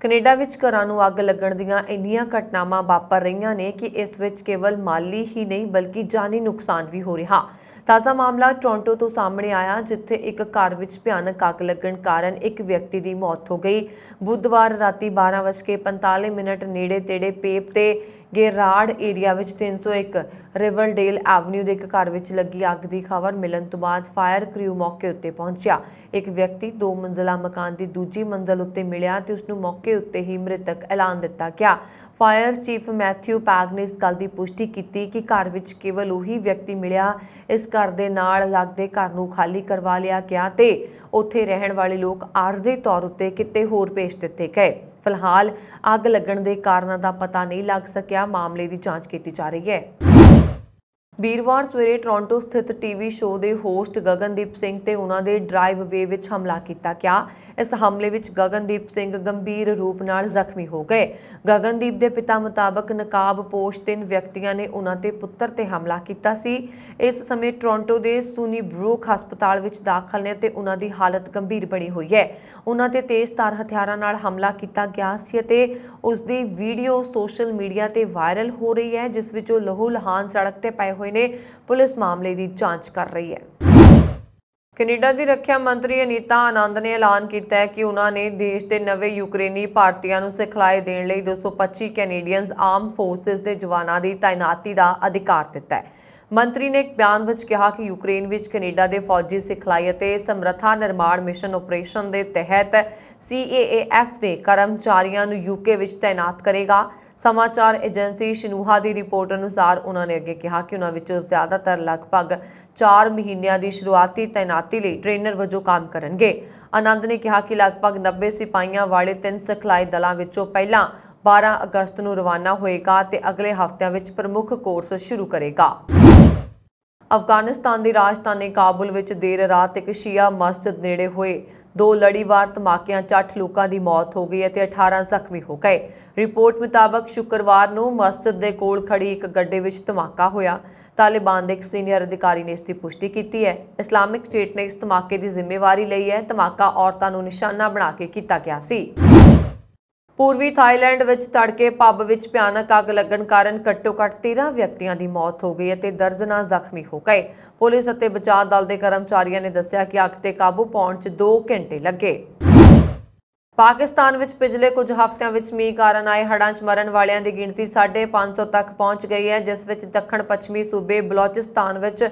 ਕੈਨੇਡਾ ਵਿੱਚ ਘਰਾਂ ਨੂੰ ਅੱਗ ਲੱਗਣ ਦੀਆਂ ਇੰਨੀਆਂ ਘਟਨਾਵਾਂ ਵਾਪਰ ਰਹੀਆਂ ਨੇ ਕਿ ਇਸ ਵਿੱਚ ਕੇਵਲ ਮਾਲੀ ਹੀ ਨਹੀਂ, ਬਲਕਿ ਜਾਨੀ ਨੁਕਸਾਨ ਵੀ ਹੋ ਰਿਹਾ। ਤਾਜ਼ਾ ਮਾਮਲਾ ਟੋਰਾਂਟੋ ਤੋਂ ਸਾਹਮਣੇ ਆਇਆ, ਜਿੱਥੇ ਇੱਕ ਘਰ ਵਿੱਚ ਭਿਆਨਕ ਅੱਗ ਲੱਗਣ ਕਾਰਨ ਇੱਕ ਵਿਅਕਤੀ ਦੀ ਮੌਤ ਹੋ ਗਈ। ਬੁੱਧਵਾਰ ਰਾਤੀ 12:45 ਮਿੰਟ ਨੇੜੇ ਤੇੜੇ ਪੇਪ ਤੇ ਗੇਰਾੜ ਏਰੀਆ ਵਿੱਚ 301 ਰਿਵਰਡੇਲ ਐਵਨਿਊ ਦੇ ਇੱਕ ਘਰ ਵਿੱਚ ਲੱਗੀ ਅੱਗ ਦੀ ਖਬਰ ਮਿਲਣ ਤੋਂ ਬਾਅਦ ਫਾਇਰ ਕ੍ਰਿਊ ਮੌਕੇ ਉੱਤੇ ਪਹੁੰਚਿਆ। ਇੱਕ ਵਿਅਕਤੀ ਦੋ ਮੰਜ਼ਲਾ ਮਕਾਨ ਦੀ ਦੂਜੀ ਮੰਜ਼ਲ ਉੱਤੇ ਮਿਲਿਆ ਤੇ ਉਸ ਨੂੰ ਮੌਕੇ ਉੱਤੇ ਹੀ ਮ੍ਰਿਤਕ ਐਲਾਨ ਦਿੱਤਾ ਗਿਆ। ਫਾਇਰ ਚੀਫ ਮੈਥਿਊ ਪੈਗ ਨੇ ਇਸ ਗੱਲ ਦੀ ਪੁਸ਼ਟੀ ਕੀਤੀ ਕਿ ਘਰ ਵਿੱਚ ਕੇਵਲ ਉਹੀ ਵਿਅਕਤੀ ਮਿਲਿਆ, ਇਸ ਘਰ ਦੇ ਨਾਲ ਲੱਗਦੇ ਘਰ ਨੂੰ ਖਾਲੀ ਕਰਵਾ ਲਿਆ ਗਿਆ ਤੇ ਉੱਥੇ ਰਹਿਣ ਵਾਲੇ ਲੋਕ ਆਰਜ਼ੀ ਤੌਰ ਉੱਤੇ ਕਿਤੇ ਹੋਰ ਭੇਜ ਦਿੱਤੇ ਗਏ। ਫਿਲਹਾਲ ਅੱਗ ਲੱਗਣ ਦੇ ਕਾਰਨਾਂ ਦਾ ਪਤਾ ਨਹੀਂ ਲੱਗ ਸਕਿਆ। ਮਾਮਲੇ ਦੀ ਜਾਂਚ ਕੀਤੀ ਜਾ ਰਹੀ ਹੈ। ਵੀਰਵਾਰ ਸਵੇਰੇ ਟੋਰਾਂਟੋ ਸਥਿਤ ਟੀਵੀ ਸ਼ੋਅ ਦੇ ਹੋਸਟ ਗਗਨਦੀਪ ਸਿੰਘ ਤੇ ਉਹਨਾਂ ਦੇ ਡਰਾਈਵ ਵੇ ਵਿੱਚ ਹਮਲਾ ਕੀਤਾ ਗਿਆ। ਇਸ ਹਮਲੇ ਵਿੱਚ ਗਗਨਦੀਪ ਸਿੰਘ ਗੰਭੀਰ ਰੂਪ ਨਾਲ ਜ਼ਖਮੀ ਹੋ ਗਏ। ਗਗਨਦੀਪ ਦੇ ਪਿਤਾ ਮੁਤਾਬਕ ਨਕਾਬਪੋਸ਼ ਤਿੰਨ ਵਿਅਕਤੀਆਂ ਨੇ ਉਹਨਾਂ ਤੇ ਪੁੱਤਰ ਤੇ ਹਮਲਾ ਕੀਤਾ ਸੀ। ਇਸ ਸਮੇਂ ਟੋਰਾਂਟੋ ਦੇ ਸੂਨੀ ਬਰੂਕ ਹਸਪਤਾਲ ਵਿੱਚ ਦਾਖਲ ਨੇ ਤੇ ਉਹਨਾਂ ਦੀ ਹਾਲਤ ਗੰਭੀਰ ਬਣੀ ਹੋਈ ਹੈ। ਉਹਨਾਂ ਤੇ ਤੇਜ਼ਧਾਰ ਹਥਿਆਰਾਂ ਨਾਲ ਹਮਲਾ ਕੀਤਾ ਗਿਆ ਸੀ ਅਤੇ ਉਸ ਦੀ ਵੀਡੀਓ ਸੋਸ਼ਲ ਮੀਡੀਆ ਤੇ ਵਾਇਰਲ ਹੋ ਰਹੀ ਹੈ, ਜਿਸ ਵਿੱਚ ਉਹ ਲਹੂ ਲਹਾਨ ਸੜਕ ਤੇ ਪਏ ਹੋਏ ਨੇ, ਪੁਲਿਸ ਮਾਮਲੇ ਦੀ ਜਾਂਚ ਕਰ ਰਹੀ ਹੈ। ਕੈਨੇਡਾ ਦੀ ਰੱਖਿਆ ਮੰਤਰੀ ਅਨੀਤਾ ਆਨੰਦ ਨੇ ਐਲਾਨ ਕੀਤਾ ਹੈ ਕਿ ਉਹਨਾਂ ਨੇ ਦੇਸ਼ ਦੇ ਨਵੇਂ ਯੂਕਰੇਨੀ ਭਾਰਤੀਆਂ ਨੂੰ ਸਿਖਲਾਈ ਦੇਣ ਲਈ 225 ਕੈਨੇਡੀਅਨਸ ਆਰਮ ਫੋਰਸਿਸ ਦੇ ਜਵਾਨਾਂ ਦੀ ਤਾਇਨਾਤੀ ਦਾ ਅਧਿਕਾਰ ਦਿੱਤਾ ਹੈ। ਮੰਤਰੀ ਨੇ ਇੱਕ ਬਿਆਨ ਵਿੱਚ ਕਿਹਾ ਕਿ ਯੂਕਰੇਨ ਵਿੱਚ ਕੈਨੇਡਾ ਦੇ ਫੌਜੀ ਸਿਖਲਾਈ ਅਤੇ ਸਮਰੱਥਾ ਨਿਰਮਾਣ ਮਿਸ਼ਨ ਆਪਰੇਸ਼ਨ ਦੇ ਤਹਿਤ CAAF ਦੇ ਕਰਮਚਾਰੀਆਂ ਨੂੰ ਯੂਕੇ ਵਿੱਚ ਤਾਇਨਾਤ ਕਰੇਗਾ। ਸਮਾਚਾਰ ਏਜੰਸੀ ਸ਼ਨੂਹਾ ਦੀ ਰਿਪੋਰਟ ਅਨੁਸਾਰ ਉਹਨਾਂ ਨੇ ਅੱਗੇ ਕਿਹਾ ਕਿ ਉਹਨਾਂ ਵਿੱਚੋਂ ਜ਼ਿਆਦਾਤਰ ਲਗਭਗ 4 ਮਹੀਨਿਆਂ ਦੀ ਸ਼ੁਰੂਆਤੀ ਤਾਇਨਾਤੀ ਲਈ ਟ੍ਰੇਨਰ ਵਜੋਂ ਕੰਮ ਕਰਨਗੇ। ਆਨੰਦ ਨੇ ਕਿਹਾ ਕਿ ਲਗਭਗ 90 ਸਿਪਾਹੀਆਂ ਵਾਲੇ ਤਿੰਨ ਸਿਖਲਾਈ ਦਲਾਂ ਵਿੱਚੋਂ ਪਹਿਲਾਂ 12 ਅਗਸਤ ਨੂੰ ਰਵਾਨਾ ਹੋਏਗਾ ਤੇ ਅਗਲੇ ਹਫ਼ਤਿਆਂ ਵਿੱਚ ਪ੍ਰਮੁੱਖ ਕੋਰਸ ਸ਼ੁਰੂ ਕਰੇਗਾ। ਅਫਗਾਨਿਸਤਾਨ ਦੀ ਰਾਜਧਾਨੀ ਕਾਬੁਲ ਵਿੱਚ ਦੇਰ ਰਾਤ ਇੱਕ ਸ਼ੀਆ ਮਸਜਿਦ ਨੇੜੇ ਹੋਏ ਦੋ ਲੜੀਵਾਰ ਧਮਾਕਿਆਂ 'ਚ 8 ਲੋਕਾਂ ਦੀ ਮੌਤ ਹੋ ਗਈ ਅਤੇ 18 ਜ਼ਖਮੀ ਹੋ ਗਏ। ਰਿਪੋਰਟ ਮੁਤਾਬਕ ਸ਼ੁੱਕਰਵਾਰ ਨੂੰ ਮਸਜਿਦ ਦੇ ਕੋਲ ਖੜੀ ਇੱਕ ਗੱਡੇ ਵਿੱਚ ਧਮਾਕਾ ਹੋਇਆ। ਤਾਲਿਬਾਨ ਦੇ ਇੱਕ ਸੀਨੀਅਰ ਅਧਿਕਾਰੀ ਨੇ ਇਸ ਦੀ ਪੁਸ਼ਟੀ ਕੀਤੀ ਹੈ। ਇਸਲਾਮਿਕ ਸਟੇਟ ਨੇ ਇਸ ਧਮਾਕੇ ਦੀ ਜ਼ਿੰਮੇਵਾਰੀ ਲਈ ਹੈ। ਧਮਾਕਾ ਔਰਤਾਂ ਨੂੰ ਨਿਸ਼ਾਨਾ ਬਣਾ ਕੇ ਕੀਤਾ ਗਿਆ ਸੀ। ਪੂਰਬੀ ਥਾਈਲੈਂਡ ਵਿੱਚ ਤੜਕੇ ਪੱਬ ਵਿੱਚ ਭਿਆਨਕ ਅੱਗ ਲੱਗਣ ਕਾਰਨ ਘੱਟੋ-ਘੱਟ 13 ਵਿਅਕਤੀਆਂ ਦੀ ਮੌਤ ਹੋ ਗਈ ਅਤੇ ਦਰਜਨਾਂ ਜ਼ਖਮੀ ਹੋ ਗਏ। ਪੁਲਿਸ ਅਤੇ ਬਚਾਅ ਦਲ ਦੇ ਕਰਮਚਾਰੀਆਂ ਨੇ ਦੱਸਿਆ ਕਿ ਅੱਗ ਤੇ ਕਾਬੂ ਪਾਉਣ 'ਚ 2 ਘੰਟੇ ਲੱਗੇ। ਪਾਕਿਸਤਾਨ ਵਿੱਚ ਪਿਛਲੇ ਕੁਝ ਹਫ਼ਤਿਆਂ ਵਿੱਚ ਮੀਂਹ ਕਾਰਨ ਆਏ ਹੜ੍ਹਾਂ 'ਚ ਮਰਨ ਵਾਲਿਆਂ ਦੀ ਗਿਣਤੀ 550 ਤੱਕ ਪਹੁੰਚ ਗਈ ਹੈ, ਜਿਸ ਵਿੱਚ ਦੱਖਣ ਪੱਛਮੀ ਸੂਬੇ ਬਲੋਚਿਸਤਾਨ ਵਿੱਚ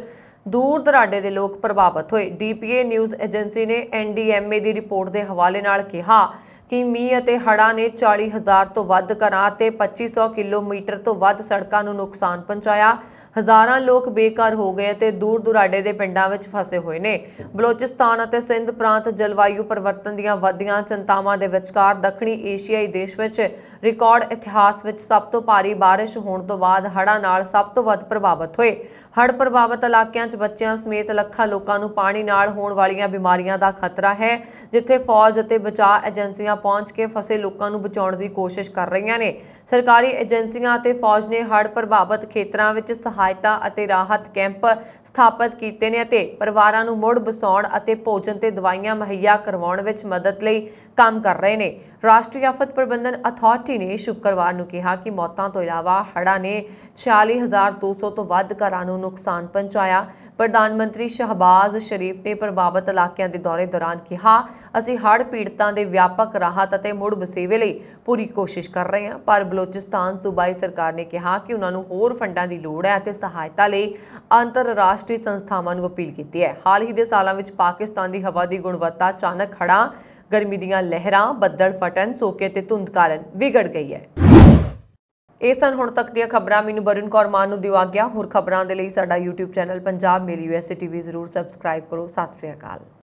ਦੂਰ ਦਰਾਡੇ ਦੇ ਲੋਕ ਪ੍ਰਭਾਵਿਤ ਹੋਏ। ਡੀਪੀਏ ਨਿਊਜ਼ ਏਜੰਸੀ ਨੇ ਐਨਡੀਐਮਏ ਦੀ ਰਿਪੋਰਟ ਦੇ ਹਵਾਲੇ ਨਾਲ ਕਿਹਾ ਕਿ ਮੀਂਹ ਅਤੇ ਹੜ੍ਹਾਂ ਨੇ 40000 ਤੋਂ ਵੱਧ ਘਰਾਂ ਅਤੇ 2500 ਕਿਲੋਮੀਟਰ ਤੋਂ ਵੱਧ ਸੜਕਾਂ ਨੂੰ ਨੁਕਸਾਨ ਪਹੁੰਚਾਇਆ। ਹਜ਼ਾਰਾਂ ਲੋਕ ਬੇਘਰ ਹੋ ਗਏ ਅਤੇ ਦੂਰ ਦੁਰਾਡੇ ਦੇ ਪਿੰਡਾਂ ਵਿੱਚ ਫਸੇ ਹੋਏ ਨੇ। ਬਲੋਚਿਸਤਾਨ ਅਤੇ ਸਿੰਧ ਪ੍ਰਾਂਤ ਜਲਵਾਯੂ ਪਰਿਵਰਤਨ ਦੀਆਂ ਵਧੀਆਂ ਚਿੰਤਾਵਾਂ ਦੇ ਵਿਚਕਾਰ ਦੱਖਣੀ ਏਸ਼ੀਆਈ ਦੇਸ਼ ਵਿੱਚ ਰਿਕਾਰਡ ਇਤਿਹਾਸ ਵਿੱਚ ਸਭ ਤੋਂ ਭਾਰੀ ਬਾਰਿਸ਼ ਹੋਣ ਤੋਂ ਬਾਅਦ ਹੜ੍ਹਾਂ ਨਾਲ ਸਭ ਤੋਂ ਵੱਧ ਪ੍ਰਭਾਵਿਤ ਹੋਏ। ਹੜ੍ਹ ਪ੍ਰਭਾਵਿਤ ਇਲਾਕਿਆਂ 'ਚ ਬੱਚਿਆਂ ਸਮੇਤ ਲੱਖਾਂ ਲੋਕਾਂ ਨੂੰ ਪਾਣੀ ਨਾਲ ਹੋਣ ਵਾਲੀਆਂ ਬਿਮਾਰੀਆਂ ਦਾ ਖਤਰਾ ਹੈ, ਜਿੱਥੇ ਫੌਜ ਅਤੇ ਬਚਾਅ ਏਜੰਸੀਆਂ ਪਹੁੰਚ ਕੇ ਫਸੇ ਲੋਕਾਂ ਨੂੰ ਬਚਾਉਣ ਦੀ ਕੋਸ਼ਿਸ਼ ਕਰ ਰਹੀਆਂ ਨੇ। ਸਰਕਾਰੀ ਏਜੰਸੀਆਂ ਅਤੇ ਫੌਜ ਨੇ ਹੜ੍ਹ ਪ੍ਰਭਾਵਿਤ ਖੇਤਰਾਂ ਵਿੱਚ ਸਹਾਇਤਾ ਅਤੇ ਰਾਹਤ ਕੈਂਪ ਸਥਾਪਿਤ ਕੀਤੇ ਨੇ ਅਤੇ ਪਰਿਵਾਰਾਂ ਨੂੰ ਮੁੜ ਬਸਾਉਣ ਅਤੇ ਭੋਜਨ ਤੇ ਦਵਾਈਆਂ ਮੁਹੱਈਆ ਕਰਵਾਉਣ ਵਿੱਚ ਮਦਦ ਲਈ ਕੰਮ ਕਰ ਰਹੇ ਨੇ। ਰਾਸ਼ਟਰੀ ਆਫਤ ਪ੍ਰਬੰਧਨ ਅਥਾਰਟੀ ਨੇ ਸ਼ੁੱਕਰਵਾਰ ਨੂੰ ਕਿਹਾ ਕਿ ਮੌਤਾਂ ਤੋਂ ਇਲਾਵਾ ਹੜ੍ਹਾਂ ਨੇ 46200 ਤੋਂ ਵੱਧ ਘਰਾਂ ਨੂੰ ਨੁਕਸਾਨ ਪਹੁੰਚਾਇਆ। ਪ੍ਰਧਾਨ ਮੰਤਰੀ ਸ਼ਹਬਾਜ਼ ਸ਼ਰੀਫ ਨੇ ਪ੍ਰਭਾਵਿਤ ਇਲਾਕਿਆਂ ਦੇ ਦੌਰੇ ਦੌਰਾਨ ਕਿਹਾ, ਅਸੀਂ ਹੜ੍ਹ ਪੀੜਤਾਂ ਦੇ ਵਿਆਪਕ ਰਾਹਤ ਅਤੇ ਮੁੜ ਵਸੇਵੇ ਲਈ ਪੂਰੀ ਕੋਸ਼ਿਸ਼ ਕਰ ਰਹੇ ਹਾਂ। ਪਰ ਬਲੋਚਿਸਤਾਨ ਸੂਬਾਈ ਸਰਕਾਰ ਨੇ ਕਿਹਾ ਕਿ ਉਹਨਾਂ ਨੂੰ ਹੋਰ ਫੰਡਾਂ ਦੀ ਲੋੜ ਹੈ ਅਤੇ ਸਹਾਇਤਾ ਲਈ ਅੰਤਰਰਾਸ਼ਟਰੀ ਸੰਸਥਾਵਾਂ ਨੂੰ ਅਪੀਲ ਕੀਤੀ ਹੈ। ਹਾਲ ਹੀ ਦੇ ਸਾਲਾਂ ਵਿੱਚ ਪਾਕਿਸਤਾਨ ਦੀ ਹਵਾ ਦੀ ਗੁਣਵੱਤਾ ਅਚਾਨਕ ਹੜ੍ਹਾਂ ਗਰਮੀ ਦੀਆਂ ਲਹਿਰਾਂ, ਬੱਦਲ ਫਟਣ, ਸੋਕੇ ਤੇ ਧੁੰਦ ਕਾਰਨ ਵਿਗੜ ਗਈ ਹੈ। ਇਹ ਸਨ ਹੁਣ ਤੱਕ ਦੀਆਂ ਖਬਰਾਂ। ਮੈਨੂੰ ਬਰਨ ਕੌਰ ਮਾਨ ਨੂੰ ਦਿਵਾ ਗਿਆ ਹੋਰ ਖਬਰਾਂ ਦੇ ਲਈ ਸਾਡਾ YouTube ਚੈਨਲ ਪੰਜਾਬ ਮੇਰੀ ਯੂਐਸਏ ਟੀਵੀ ਜ਼ਰੂਰ ਸਬਸਕ੍ਰਾਈਬ ਕਰੋ। ਸਤਿ ਸ਼੍ਰੀ ਅਕਾਲ।